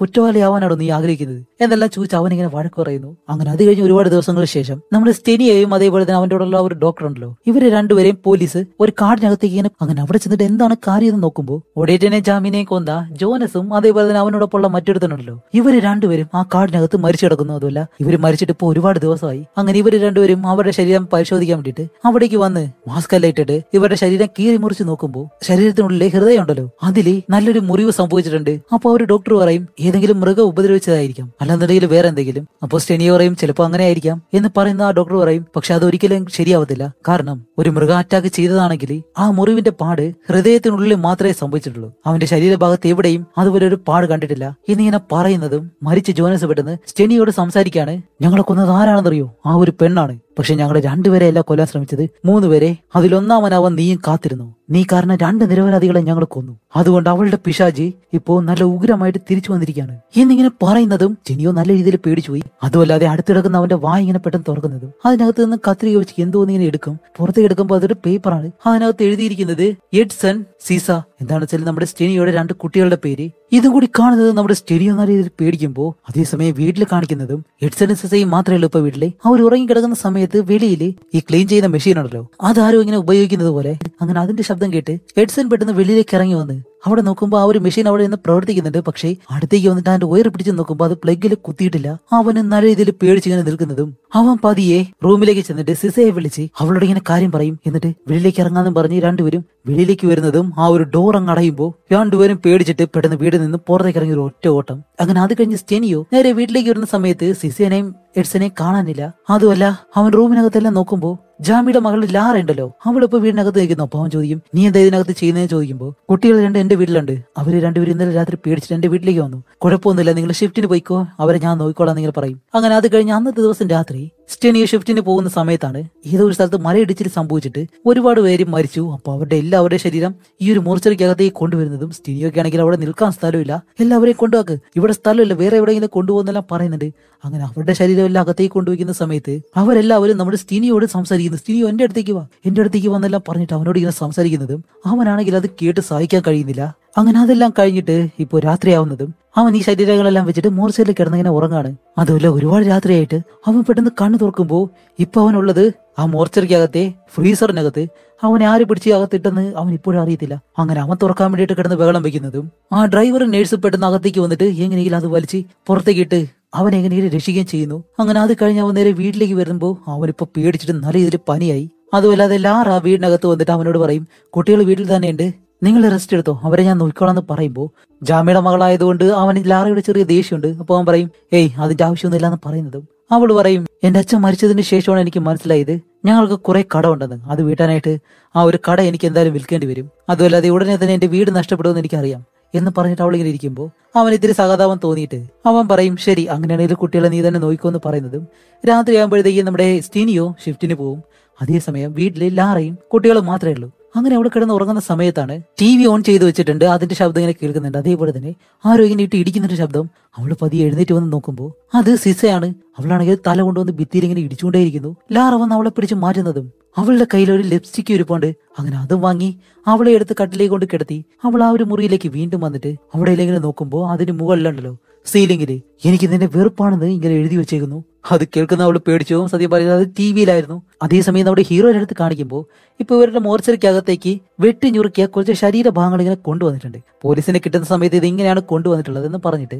കുറ്റവാളിയാവാനാണോ നീ ആഗ്രഹിക്കുന്നത്? എന്നെല്ലാം ചോദിച്ച് അവൻ ഇങ്ങനെ വഴക്ക് പറയുന്നു. അങ്ങനെ അത് കഴിഞ്ഞ് ഒരുപാട് ദിവസങ്ങൾക്ക് ശേഷം നമ്മുടെ സ്റ്റെനിയെയും അതേപോലെ തന്നെ അവന്റെ കൂടെയുള്ള ഒരു ഡോക്ടർ ഉണ്ടല്ലോ. ഇവരെ രണ്ടുപേരെയും പോലീസ് ഒരു കാടിനകത്തേക്ക് ഇങ്ങനെ അങ്ങനെ അവിടെ ചെന്നിട്ട് എന്താണ് കാര്യം എന്ന് നോക്കുമ്പോൾ ഒഡേറ്റനെ ജാമിനെയും കൊന്ന ജോനസും അതേപോലെ തന്നെ അവനോടൊപ്പമുള്ള മറ്റൊരുത്തനുണ്ടല്ലോ. ഇവർ രണ്ടുപേരും ആ കാടിനകത്ത് മരിച്ചു കിടക്കുന്നു. അതുമല്ല ഇവർ മരിച്ചിട്ട് ഇപ്പൊ ഒരുപാട് ദിവസമായി. അങ്ങനെ ഇവർ രണ്ടുപേരും അവരുടെ ശരീരം പരിശോധിക്കാൻ വേണ്ടിയിട്ട് അവിടേക്ക് വന്ന് മാസ്ക് എല്ലാം ഇട്ടിട്ട് ഇവരുടെ ശരീരം കീറി മുറിച്ച് നോക്കുമ്പോൾ ശരീരത്തിനുള്ളിലെ ഹൃദയം ഉണ്ടല്ലോ അതിൽ നല്ലൊരു മുറിവ് സംഭവിച്ചിട്ടുണ്ട്. അപ്പൊ ഒരു ഡോക്ടർ പറയും ഏതെങ്കിലും മൃഗം ഉപദ്രവിച്ചതായിരിക്കാം. അല്ലാന്നുണ്ടെങ്കിൽ വേറെ എന്തെങ്കിലും. അപ്പോ സ്റ്റെനിയ പറയും ചിലപ്പോൾ അങ്ങനെ ആയിരിക്കാം എന്ന് പറയുന്ന ആ ഡോക്ടർ പറയും. പക്ഷെ അതൊരിക്കലും ശരിയാവത്തില്ല. കാരണം ഒരു മൃഗ അറ്റാക്ക് ചെയ്തതാണെങ്കിൽ ആ മുറിവിന്റെ പാട് ഹൃദയത്തിനുള്ളിൽ മാത്രമേ സംഭവിച്ചിട്ടുള്ളൂ. അവന്റെ ശരീരഭാഗത്ത് എവിടെയും അതുപോലെ ഒരു പാട് കണ്ടിട്ടില്ല. എന്നിങ്ങനെ പറയുന്നതും മരിച്ച ജോനസ് പെട്ടെന്ന് സ്റ്റെനിയോട് സംസാരിക്കാണ്. ഞങ്ങളെ കൊന്നത് ആരാണെന്നറിയോ? ആ ഒരു പെണ്ണാണ്. പക്ഷെ ഞങ്ങളെ രണ്ടുപേരെ അല്ല കൊല്ലാൻ ശ്രമിച്ചത്. മൂന്നുപേരെ അതിലൊന്നാമനാവാൻ നീയും കാത്തിരുന്നു. നീ കാരണം രണ്ട് നിരപരാധികളെ ഞങ്ങൾ കൊന്നു. അതുകൊണ്ട് അവളുടെ പിശാജി ഇപ്പോ നല്ല ഉഗ്രമായിട്ട് തിരിച്ചു വന്നിരിക്കുകയാണ്. എന്നിങ്ങനെ ഇങ്ങനെ പറയുന്നതും സ്റ്റെനിയോ നല്ല രീതിയിൽ പേടിച്ചു പോയി അതുമല്ലാതെ അടുത്തിടക്കുന്ന അവന്റെ വായ ഇങ്ങനെ പെട്ടെന്ന് തുറക്കുന്നതും അതിനകത്ത് നിന്ന് കത്രിക വെച്ച് എന്തോ ഇങ്ങനെ എടുക്കും. പുറത്തേക്ക് എടുക്കുമ്പോൾ അതൊരു പേപ്പറാണ് അതിനകത്ത് എഴുതിയിരിക്കുന്നത് എഡ്സൺ സീസ എന്താണെന്ന് വെച്ചാൽ നമ്മുടെ സ്റ്റെനിയോടെ രണ്ട് കുട്ടികളുടെ പേര്. ഇതും കൂടി കാണുന്നത് നമ്മുടെ സ്റ്റെനിയോ നല്ല രീതിയിൽ പേടിക്കുമ്പോൾ അതേസമയം വീട്ടിൽ കാണിക്കുന്നതും എഡ്സണും സീസയും മാത്രമേ ഉള്ളൂ ഇപ്പൊ വീട്ടിലെ. അവർ ഉറങ്ങി കിടക്കുന്ന സമയത്ത് വെളിയിൽ ഈ ക്ലീൻ ചെയ്യുന്ന മെഷീൻ ഉണ്ടല്ലോ. അതാരും ഇങ്ങനെ ഉപയോഗിക്കുന്നത് പോലെ. അങ്ങനെ അതിന്റെ ശബ്ദം കേട്ട് എഡ്സൺ പെട്ടെന്ന് വെളിയിലേക്ക് ഇറങ്ങി വന്ന് അവിടെ നോക്കുമ്പോൾ ആ ഒരു മെഷീൻ അവിടെ നിന്ന് പ്രവർത്തിക്കുന്നുണ്ട്. പക്ഷേ അടുത്തേക്ക് വന്നിട്ട് അതിന്റെ വയർ പിടിച്ച് നോക്കുമ്പോൾ അത് പ്ലഗിൽ കുത്തിയിട്ടില്ല. അവന് നല്ല രീതിയിൽ പേടിച്ചിങ്ങനെ നിൽക്കുന്നതും അവൻ പതിയെ റൂമിലേക്ക് ചെന്നിട്ട് സിസയെ വിളിച്ച് അവളോട് ഇങ്ങനെ കാര്യം പറയും. എന്നിട്ട് വെളിയിലേക്ക് ഇറങ്ങാന്നും പറഞ്ഞ് രണ്ടുപേരും വെളിയിലേക്ക് വരുന്നതും ആ ഒരു ഡോർ അങ്ങ് അടയുമ്പോൾ രണ്ടുപേരും പേടിച്ചിട്ട് പെട്ടെന്ന് വീട് നിന്ന് പുറത്തേക്ക് ഇറങ്ങി ഒരു ഒറ്റ ഓട്ടം. അങ്ങനെ അത് കഴിഞ്ഞ് സ്റ്റെനിയോ നേരെ വീട്ടിലേക്ക് വരുന്ന സമയത്ത് സിസേനെയും എഡ്സനെയും കാണാനില്ല. അതുമല്ല അവൻ റൂമിനകത്തെല്ലാം നോക്കുമ്പോൾ ജാമിയുടെ മകൾ ലാറ ഉണ്ടല്ലോ. അവളിപ്പോ വീടിനകത്ത് നിൽക്കുന്നു. അപ്പൊ അവൻ ചോദിക്കും നീ എന്താ ഇതിനകത്ത് ചെയ്യുന്നതെന്ന്? ചോദിക്കുമ്പോൾ കുട്ടികൾ രണ്ട് എന്റെ വീട്ടിലുണ്ട്. അവർ രണ്ടുപേരും ഇന്നലെ രാത്രി പേടിച്ചിട്ട് എന്റെ വീട്ടിലേക്ക് വന്നു. കുഴപ്പമൊന്നുമില്ല നിങ്ങൾ ഷിഫ്റ്റിന് പോയിക്കോ. അവരെ ഞാൻ നോക്കിക്കോളാം നിങ്ങൾ പറയും. അങ്ങനെ അത് കഴിഞ്ഞ് അന്നത്തെ ദിവസം രാത്രി സ്റ്റെനിയ ഷിഫ്റ്റിന് പോകുന്ന സമയത്താണ് ഏതോ ഒരു സ്ഥലത്ത് മലയിടിച്ചിൽ സംഭവിച്ചിട്ട് ഒരുപാട് പേര് മരിച്ചു. അപ്പൊ അവരുടെ എല്ലാവരുടെ ശരീരം ഈ ഒരു മോർച്ചറിക്കകത്തേക്ക് കൊണ്ടുവരുന്നതും സ്റ്റെനിയൊക്കെ ആണെങ്കിൽ അവിടെ നിൽക്കാൻ സ്ഥലമില്ല. എല്ലാവരെയും കൊണ്ടുവാക്ക്. ഇവിടെ സ്ഥലമില്ല വേറെ എവിടെയെങ്കിലും കൊണ്ടുപോകുന്നെല്ലാം പറയുന്നുണ്ട്. അങ്ങനെ അവരുടെ ശരീരം എല്ലാം അകത്തേക്ക് കൊണ്ടുവയ്ക്കുന്ന സമയത്ത് അവരെല്ലാവരും നമ്മുടെ സ്റ്റിനിയോട് സംസാരിക്കുന്നു. സ്റ്റിനിയോ എന്റെ അടുത്തേക്ക് വാ എന്റെ അടുത്തേക്ക് വന്നെല്ലാം പറഞ്ഞിട്ട് അവനോട് ഇങ്ങനെ സംസാരിക്കുന്നതും അവനാണെങ്കിൽ അത് കേട്ട് സഹായിക്കാൻ കഴിയുന്നില്ല. അങ്ങനെ അതെല്ലാം കഴിഞ്ഞിട്ട് ഇപ്പോൾ രാത്രിയാവുന്നതും അവൻ ഈ ശരീരങ്ങളെല്ലാം വെച്ചിട്ട് മോർച്ചയിൽ കിടന്നിങ്ങനെ ഉറങ്ങാണ്. അതുമല്ല ഒരുപാട് രാത്രിയായിട്ട് അവൻ പെട്ടെന്ന് കണ്ണു തുറക്കുമ്പോൾ ഇപ്പൊ അവനുള്ളത് ആ മോർച്ചറിക്കകത്തെ ഫ്രീസറിനകത്ത് അവനെ ആര് പിടിച്ച് അകത്തിട്ടെന്ന് അവൻ ഇപ്പോഴും അറിയത്തില്ല. അങ്ങനെ അവൻ തുറക്കാൻ വേണ്ടിയിട്ട് കിടന്ന് ബഹളം വെക്കുന്നതും ആ ഡ്രൈവർ നേഴ്സ് പെട്ടെന്ന് അകത്തേക്ക് വന്നിട്ട് എങ്ങനെയെങ്കിലും അത് വലിച്ച് പുറത്തേക്കിട്ട് അവൻ എങ്ങനെയെങ്കിലും രക്ഷിക്കുകയും ചെയ്യുന്നു. അങ്ങനെ അത് കഴിഞ്ഞ് അവൻ നേരെ വീട്ടിലേക്ക് വരുമ്പോൾ അവനിപ്പോ പേടിച്ചിട്ട് നല്ല രീതിയിൽ പനിയായി. അതുമല്ലാതെ ലാറ വീടിനകത്ത് വന്നിട്ട് അവനോട് പറയും കുട്ടികൾ വീട്ടിൽ തന്നെയുണ്ട് നിങ്ങൾ റെസ്റ്റ് എടുത്തോ. അവരെ ഞാൻ നോക്കിക്കോളാം എന്ന് പറയുമ്പോൾ ജാമ്യയുടെ മകളായതുകൊണ്ട് അവന് ലാറയുടെ ചെറിയ ദേഷ്യമുണ്ട്. അപ്പൊ അവൻ പറയും ഏയ് അതിന്റെ ആവശ്യമൊന്നുമില്ല എന്ന് പറയുന്നതും. അവൾ പറയും എന്റെ അച്ഛൻ മരിച്ചതിന് ശേഷമാണ് എനിക്ക് മനസ്സിലായത്. ഞങ്ങൾക്ക് കുറെ കട ഉണ്ടെന്ന് അത് വീട്ടാനായിട്ട് ആ ഒരു കട എനിക്ക് എന്തായാലും വിൽക്കേണ്ടി വരും. അതുമല്ലാതെ ഉടനെ തന്നെ എന്റെ വീട് നഷ്ടപ്പെടുമെന്ന് എനിക്കറിയാം. എന്ന് പറഞ്ഞിട്ട് അവളിങ്ങനെ ഇരിക്കുമ്പോൾ അവൻ ഇത്തിരി സഹതാപം തോന്നിയിട്ട് അവൻ പറയും ശരി അങ്ങനെയാണെങ്കിൽ കുട്ടികളെ നീ തന്നെ നോക്കിക്കോ എന്ന് പറയുന്നതും. രാത്രി ആകുമ്പോഴത്തേക്കും നമ്മുടെ സ്റ്റീനിയോ ഷിഫ്റ്റിന് പോവും. അതേസമയം വീട്ടിലെ ലാറയും കുട്ടികളും മാത്രമേ ഉള്ളൂ. അങ്ങനെ അവിടെ കിടന്ന് ഉറങ്ങുന്ന സമയത്താണ് ടി വി ഓൺ ചെയ്ത് വെച്ചിട്ടുണ്ട്. അതിന്റെ ശബ്ദം ഇങ്ങനെ കേൾക്കുന്നുണ്ട്. അതേപോലെ തന്നെ ആരോ ഇങ്ങനെ ഇട്ട് ഇടിക്കുന്നൊരു ശബ്ദം അവൾ പതിയെ എഴുന്നേറ്റ് വന്ന് നോക്കുമ്പോൾ അത് സിസയാണ്. അവളാണെങ്കിൽ തല കൊണ്ടുവന്ന് ഭിത്തിയിൽ ഇങ്ങനെ ഇടിച്ചുകൊണ്ടേയിരിക്കുന്നു. ലാറ വന്ന് അവളെ പിടിച്ച് മാറ്റുന്നതും അവളുടെ കയ്യിൽ ഒരു ലിപ്സ്റ്റിക് ഇരിപ്പുണ്ട്. അങ്ങനെ അതും വാങ്ങി അവളെ എടുത്ത് കട്ടിലേക്ക് കൊണ്ട് കിടത്തി അവൾ ആ ഒരു മുറിയിലേക്ക് വീണ്ടും വന്നിട്ട് അവിടെ ഇങ്ങനെ നോക്കുമ്പോൾ അതിന് മുകളിലുണ്ടല്ലോ സീലിംഗിൽ. എനിക്ക് നിന്നെ വെറുപ്പാണെന്ന് ഇങ്ങനെ എഴുതി വെച്ചേക്കുന്നു. അത് കേൾക്കുന്ന അവൾ പേടിച്ചു. സത്യം പറയുന്നത് അത് ടി വിയിലായിരുന്നു. അതേസമയം നമ്മുടെ ഹീറോയുടെ അടുത്ത് കാണിക്കുമ്പോൾ ഇപ്പൊ ഇവരുടെ മോർച്ചറിക്കകത്തേക്ക് വെട്ടി ഞുറുക്കിയ കുറച്ച് ശരീരഭാഗങ്ങൾ ഇങ്ങനെ കൊണ്ടുവന്നിട്ടുണ്ട്. പോലീസിനെ കിട്ടുന്ന സമയത്ത് ഇത് ഇങ്ങനെയാണ് കൊണ്ടുവന്നിട്ടുള്ളത് എന്ന് പറഞ്ഞിട്ട്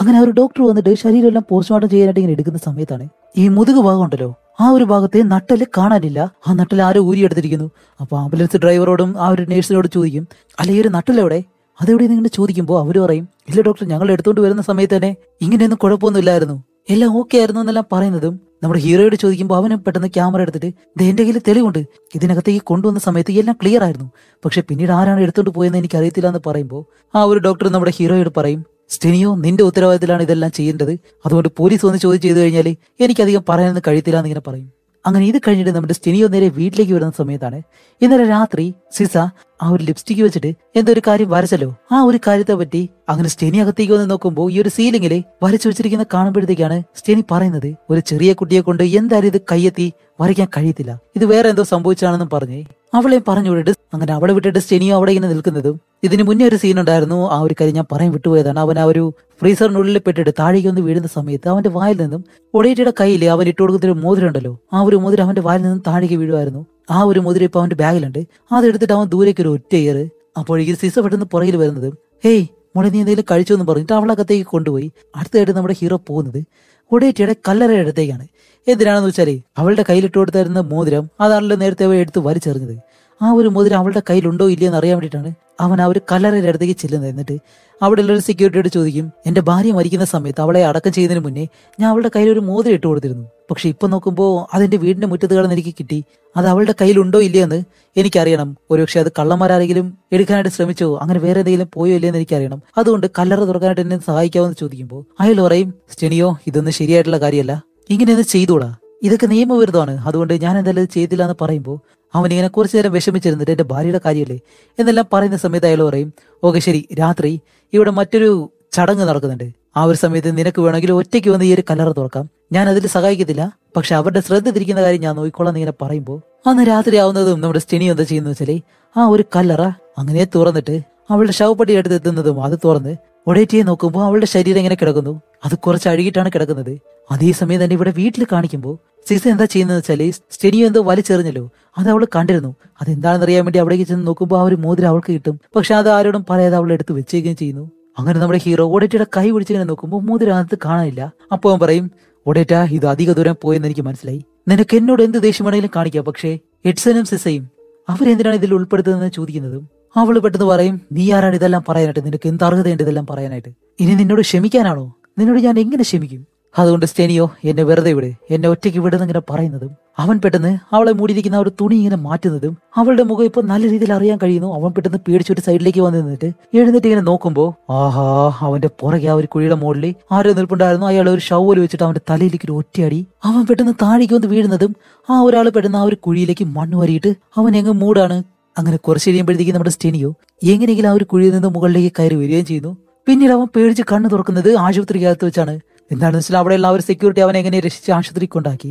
അങ്ങനെ ഒരു ഡോക്ടർ വന്നിട്ട് ശരീരം എല്ലാം പോസ്റ്റ്മോർട്ടം ചെയ്യാനായിട്ട് ഇങ്ങനെ എടുക്കുന്ന സമയത്താണ് ഈ മുതുക് ഭാഗം ഉണ്ടല്ലോ ആ ഒരു ഭാഗത്തെ നട്ടൽ കാണാനില്ല. ആ നട്ടൽ ആരോ ഊരിയെടുത്തിരിക്കുന്നു. അപ്പൊ ആംബുലൻസ് ഡ്രൈവറോടും ആ ഒരു നേഴ്സിനോട് ചോദിക്കും അല്ല ഈ ഒരു നട്ടലെവിടെ അതെവിടെ നിങ്ങൾ ചോദിക്കുമ്പോൾ അവർ പറയും ഇല്ല ഡോക്ടർ ഞങ്ങൾ എടുത്തുകൊണ്ട് വരുന്ന സമയത്ത് തന്നെ ഇങ്ങനെയൊന്നും കുഴപ്പമൊന്നും ഇല്ലായിരുന്നു എല്ലാം ഓക്കെ ആയിരുന്നു എന്നെല്ലാം പറയുന്നതും നമ്മുടെ ഹീറോയോട് ചോദിക്കുമ്പോൾ അവനും പെട്ടെന്ന് ക്യാമറ എടുത്തിട്ട് എന്റെ കയ്യിൽ തെളിവുണ്ട്. ഇതിനകത്തേക്ക് കൊണ്ടുവന്ന സമയത്ത് എല്ലാം ക്ലിയർ ആയിരുന്നു. പക്ഷെ പിന്നീട് ആരാണ് എടുത്തോണ്ട് പോയെന്ന് എനിക്ക് അറിയത്തില്ല എന്ന് പറയുമ്പോൾ ആ ഒരു ഡോക്ടർ നമ്മുടെ ഹീറോയോട് പറയും സ്റ്റെനിയോ നിന്റെ ഉത്തരവാദിത്തത്തിലാണ് ഇതെല്ലാം ചെയ്യേണ്ടത്. അതുകൊണ്ട് പോലീസ് വന്ന് ചോദ്യം ചെയ്തു കഴിഞ്ഞാൽ എനിക്കധികം പറയാനൊന്നും കഴിയത്തില്ല എന്നിങ്ങനെ പറയും. അങ്ങനെ ഇത് കഴിഞ്ഞിട്ട് നമ്മുടെ സ്റ്റെനിയോ നേരെ വീട്ടിലേക്ക് വരുന്ന സമയത്താണ് ഇന്നലെ രാത്രി സിസ ആ ഒരു ലിപ്സ്റ്റിക് വെച്ചിട്ട് എന്തോ ഒരു കാര്യം വരച്ചല്ലോ? ആ ഒരു കാര്യത്തെ പറ്റി അങ്ങനെ സ്റ്റെനി അകത്തേക്ക് വന്ന് നോക്കുമ്പോൾ ഈ ഒരു സീലിംഗിൽ വരച്ചു വെച്ചിരിക്കുന്ന കാണുമ്പോഴത്തേക്കാണ് സ്റ്റെനി പറയുന്നത് ഒരു ചെറിയ കുട്ടിയെ കൊണ്ട് എന്തായാലും ഇത് കയ്യെത്തി വരയ്ക്കാൻ കഴിയത്തില്ല. ഇത് വേറെ എന്തോ സംഭവിച്ചാണെന്നും പറഞ്ഞ് അവളെ പറഞ്ഞു വിട്ടിട്ട് അങ്ങനെ അവളെ വിട്ടിട്ട് സ്റ്റെനിയോ അവിടെ ഇങ്ങനെ നിൽക്കുന്നതും. ഇതിന് മുന്നേ ഒരു സീൻ ഉണ്ടായിരുന്നു. ആ ഒരു കാര്യം ഞാൻ പറയാൻ വിട്ടുപോയതാണ്. അവൻ ആ ഒരു ഫ്രീസറിനുള്ളിൽ പെട്ടിട്ട് താഴേക്ക് വന്ന് വീഴുന്ന സമയത്ത് അവന്റെ വായിൽ നിന്നും ഒടേറ്റിയുടെ കയ്യിൽ അവൻ ഇട്ട് കൊടുക്കുന്ന ഒരു മോതിരം ഉണ്ടല്ലോ. ആ ഒരു മോതിരം അവന്റെ വായിൽ നിന്നും താഴേക്ക് വീഴുമായിരുന്നു ആ ഒരു മോതിരം ഇപ്പൊ അവന്റെ ബാഗിലുണ്ട്. അതെടുത്തിട്ട് അവൻ ദൂരേക്ക് ഒരു ഒറ്റ ഇയർ അപ്പോഴേക്കും സിസ പെട്ടെന്ന് പുറകിൽ വരുന്നത് ഹേയ് മോളെ എന്തെങ്കിലും കഴിച്ചു എന്ന് പറഞ്ഞിട്ട് അവളകത്തേക്ക് കൊണ്ടുപോയി. അടുത്തതായിട്ട് നമ്മുടെ ഹീറോ പോകുന്നത് ഒടേറ്റിയുടെ കല്ലറ അടുത്തേക്കാണ്. എന്തിനാണെന്ന് വെച്ചാൽ അവളുടെ കയ്യിലിട്ട് കൊടുത്തായിരുന്ന മോതിരം അതാണല്ലോ നേരത്തെ അവ എടുത്ത് വലിച്ചെറിഞ്ഞത്. ആ ഒരു മോതിരം അവളുടെ കയ്യിലുണ്ടോ ഇല്ലയോ എന്ന് അറിയാൻ വേണ്ടിയിട്ടാണ് അവൻ ആ ഒരു കല്ലറയുടെ അടുത്തേക്ക് ചെല്ലുന്നത് എന്നിട്ട് അവിടെ ഉള്ള ഒരു സെക്യൂരിറ്റിയോട് ചോദിക്കും എന്റെ ഭാര്യ മരിക്കുന്ന സമയത്ത് അവളെ അടക്കം ചെയ്യുന്നതിന് മുന്നേ ഞാൻ അവളുടെ കയ്യിൽ ഒരു മോതിരം ഇട്ട് കൊടുത്തിരുന്നു. പക്ഷെ ഇപ്പൊ നോക്കുമ്പോൾ അതെന്റെ വീടിന്റെ മുറ്റത്ത് കിടന്ന് എനിക്ക് കിട്ടി. അത് അവളുടെ കയ്യിലുണ്ടോ ഇല്ലയെന്ന് എനിക്കറിയണം. ഒരുപക്ഷെ അത് കള്ളന്മാരാരെങ്കിലും എടുക്കാനായിട്ട് ശ്രമിച്ചോ അങ്ങനെ വേറെ എന്തെങ്കിലും പോയോ ഇല്ലയെന്ന് എനിക്കറിയണം. അതുകൊണ്ട് കല്ലറ തുറക്കാനായിട്ട് എന്നെ സഹായിക്കാമെന്ന് ചോദിക്കുമ്പോൾ അയാൾ പറയും സ്റ്റെനിയോ ഇതൊന്നും ശരിയായിട്ടുള്ള കാര്യമല്ല. ഇങ്ങനെ ഇത് ചെയ്തൂടാ. ഇതൊക്കെ നിയമവിരുദ്ധമാണ്. അതുകൊണ്ട് ഞാൻ എന്തായാലും ചെയ്തില്ല എന്ന് പറയുമ്പോൾ അവൻ ഇങ്ങനെ കുറച്ചു നേരം വിഷമിച്ചിരുന്നിട്ട് എന്റെ ഭാര്യയുടെ കാര്യമല്ലേ? എന്നെല്ലാം പറയുന്ന സമയത്ത് അയാൾ പറയും ഓക്കെ ശരി രാത്രി ഇവിടെ മറ്റൊരു ചടങ്ങ് നടക്കുന്നുണ്ട്. ആ ഒരു സമയത്ത് നിനക്ക് വേണമെങ്കിൽ ഒറ്റയ്ക്ക് വന്ന് ഈ ഒരു കല്ലറ തുറക്കാം. ഞാൻ അതിൽ സഹായിക്കത്തില്ല. പക്ഷെ അവരുടെ ശ്രദ്ധ തിരിക്കുന്ന കാര്യം ഞാൻ നോക്കിക്കോളാം ഇങ്ങനെ പറയുമ്പോൾ അന്ന് രാത്രി ആവുന്നതും നമ്മുടെ സ്റ്റെനി എന്താ ചെയ്യുന്ന വെച്ചാൽ ആ ഒരു കല്ലറ അങ്ങനെ തുറന്നിട്ട് അവളുടെ ശവപ്പെട്ടി എടുത്ത് എത്തുന്നതും അത് തുറന്ന് ഒടേറ്റിയെ നോക്കുമ്പോൾ അവളുടെ ശരീരം എങ്ങനെ കിടക്കുന്നു? അത് കുറച്ച് അഴുകിയിട്ടാണ് കിടക്കുന്നത്. അതേസമയം തന്നെ ഇവിടെ വീട്ടിൽ കാണിക്കുമ്പോൾ സിസ എന്താ ചെയ്യുന്നത് വെച്ചാൽ സ്റ്റെനിയോ എന്തോ വലിച്ചെറിഞ്ഞല്ലോ. അത് അവൾ കണ്ടിരുന്നു. അതെന്താണെന്ന് അറിയാൻ വേണ്ടി അവിടേക്ക് ചെന്ന് നോക്കുമ്പോൾ ആ ഒരു മോതിരം അവൾക്ക് കിട്ടും. പക്ഷെ അത് ആരോടും പറയാതെ അവളെ എടുത്ത് വെച്ചേക്കുകയും ചെയ്യുന്നു. അങ്ങനെ നമ്മുടെ ഹീറോ ഓടേറ്റയുടെ കൈ പിടിച്ചിങ്ങനെ നോക്കുമ്പോൾ മോതിരം അകത്ത് കാണാനില്ല. അപ്പോൾ അവൻ പറയും ഒടേറ്റ ഇത് അധിക ദൂരം പോയെന്ന് എനിക്ക് മനസ്സിലായി. നിനക്ക് എന്നോട് എന്ത് ദേഷ്യം വേണമെങ്കിലും കാണിക്കാം. പക്ഷേ എഡ്സനും സിസയും അവരെന്തിനാണ് ഇതിൽ ഉൾപ്പെടുത്തുന്നതെന്ന് ചോദിക്കുന്നതും അവൾ പെട്ടെന്ന് പറയും നീ ആരാണ് ഇതെല്ലാം പറയാനായിട്ട്? നിനക്ക് എന്ത് അർഹതയുണ്ട് ഇതെല്ലാം പറയാനായിട്ട്? ഇനി നിന്നോട് ക്ഷമിക്കാനാണോ? നിന്നോട് ഞാൻ എങ്ങനെ ക്ഷമിക്കും? അതുകൊണ്ട് സ്റ്റെനിയോ എന്നെ വെറുതെ വിട്. എന്നെ ഒറ്റയ്ക്ക് വിടുന്നിങ്ങനെ പറയുന്നതും അവൻ പെട്ടെന്ന് അവളെ മൂടിയിരിക്കുന്ന ഒരു തുണി ഇങ്ങനെ മാറ്റുന്നതും അവളുടെ മുഖം ഇപ്പൊ നല്ല രീതിയിൽ അറിയാൻ കഴിയുന്നു. അവൻ പെട്ടെന്ന് പേടിച്ചൊരു സൈഡിലേക്ക് വന്നു നിന്നിട്ട് എഴുന്നേറ്റ് ഇങ്ങനെ നോക്കുമ്പോ ആഹാ അവന്റെ പുറകെ ആ ഒരു കുഴിയുടെ മുകളിൽ ആരോ നിൽപ്പുണ്ടായിരുന്നു. അയാൾ ഒരു ഷവൽ വെച്ചിട്ട് അവന്റെ തലയിലേക്ക് ഒരു ഒറ്റയടി അവൻ പെട്ടെന്ന് താഴേക്ക് വന്ന് വീഴുന്നതും ആ ഒരാൾ പെട്ടെന്ന് ആ ഒരു കുഴിയിലേക്ക് മണ്ണ് വരിയിട്ട് അവൻ എങ്ങ് മൂടാണ്. അങ്ങനെ കുറച്ച് കഴിയുമ്പോഴത്തേക്ക് നമ്മുടെ സ്റ്റെനിയോ എങ്ങനെയെങ്കിലും ആ ഒരു കുഴിയിൽ നിന്ന് മുകളിലേക്ക് കയറി വരികയും ചെയ്യുന്നു. പിന്നീട് അവൻ പേടിച്ച് കണ്ണു തുറക്കുന്നത് ആശുപത്രിക്കകത്ത് വെച്ചാണ്. എന്താണെന്ന് വെച്ചാൽ അവിടെയുള്ള ആ ഒരു സെക്യൂരിറ്റി അവനെ എങ്ങനെ രക്ഷിച്ച് ആശുപത്രി കൊണ്ടാക്കി.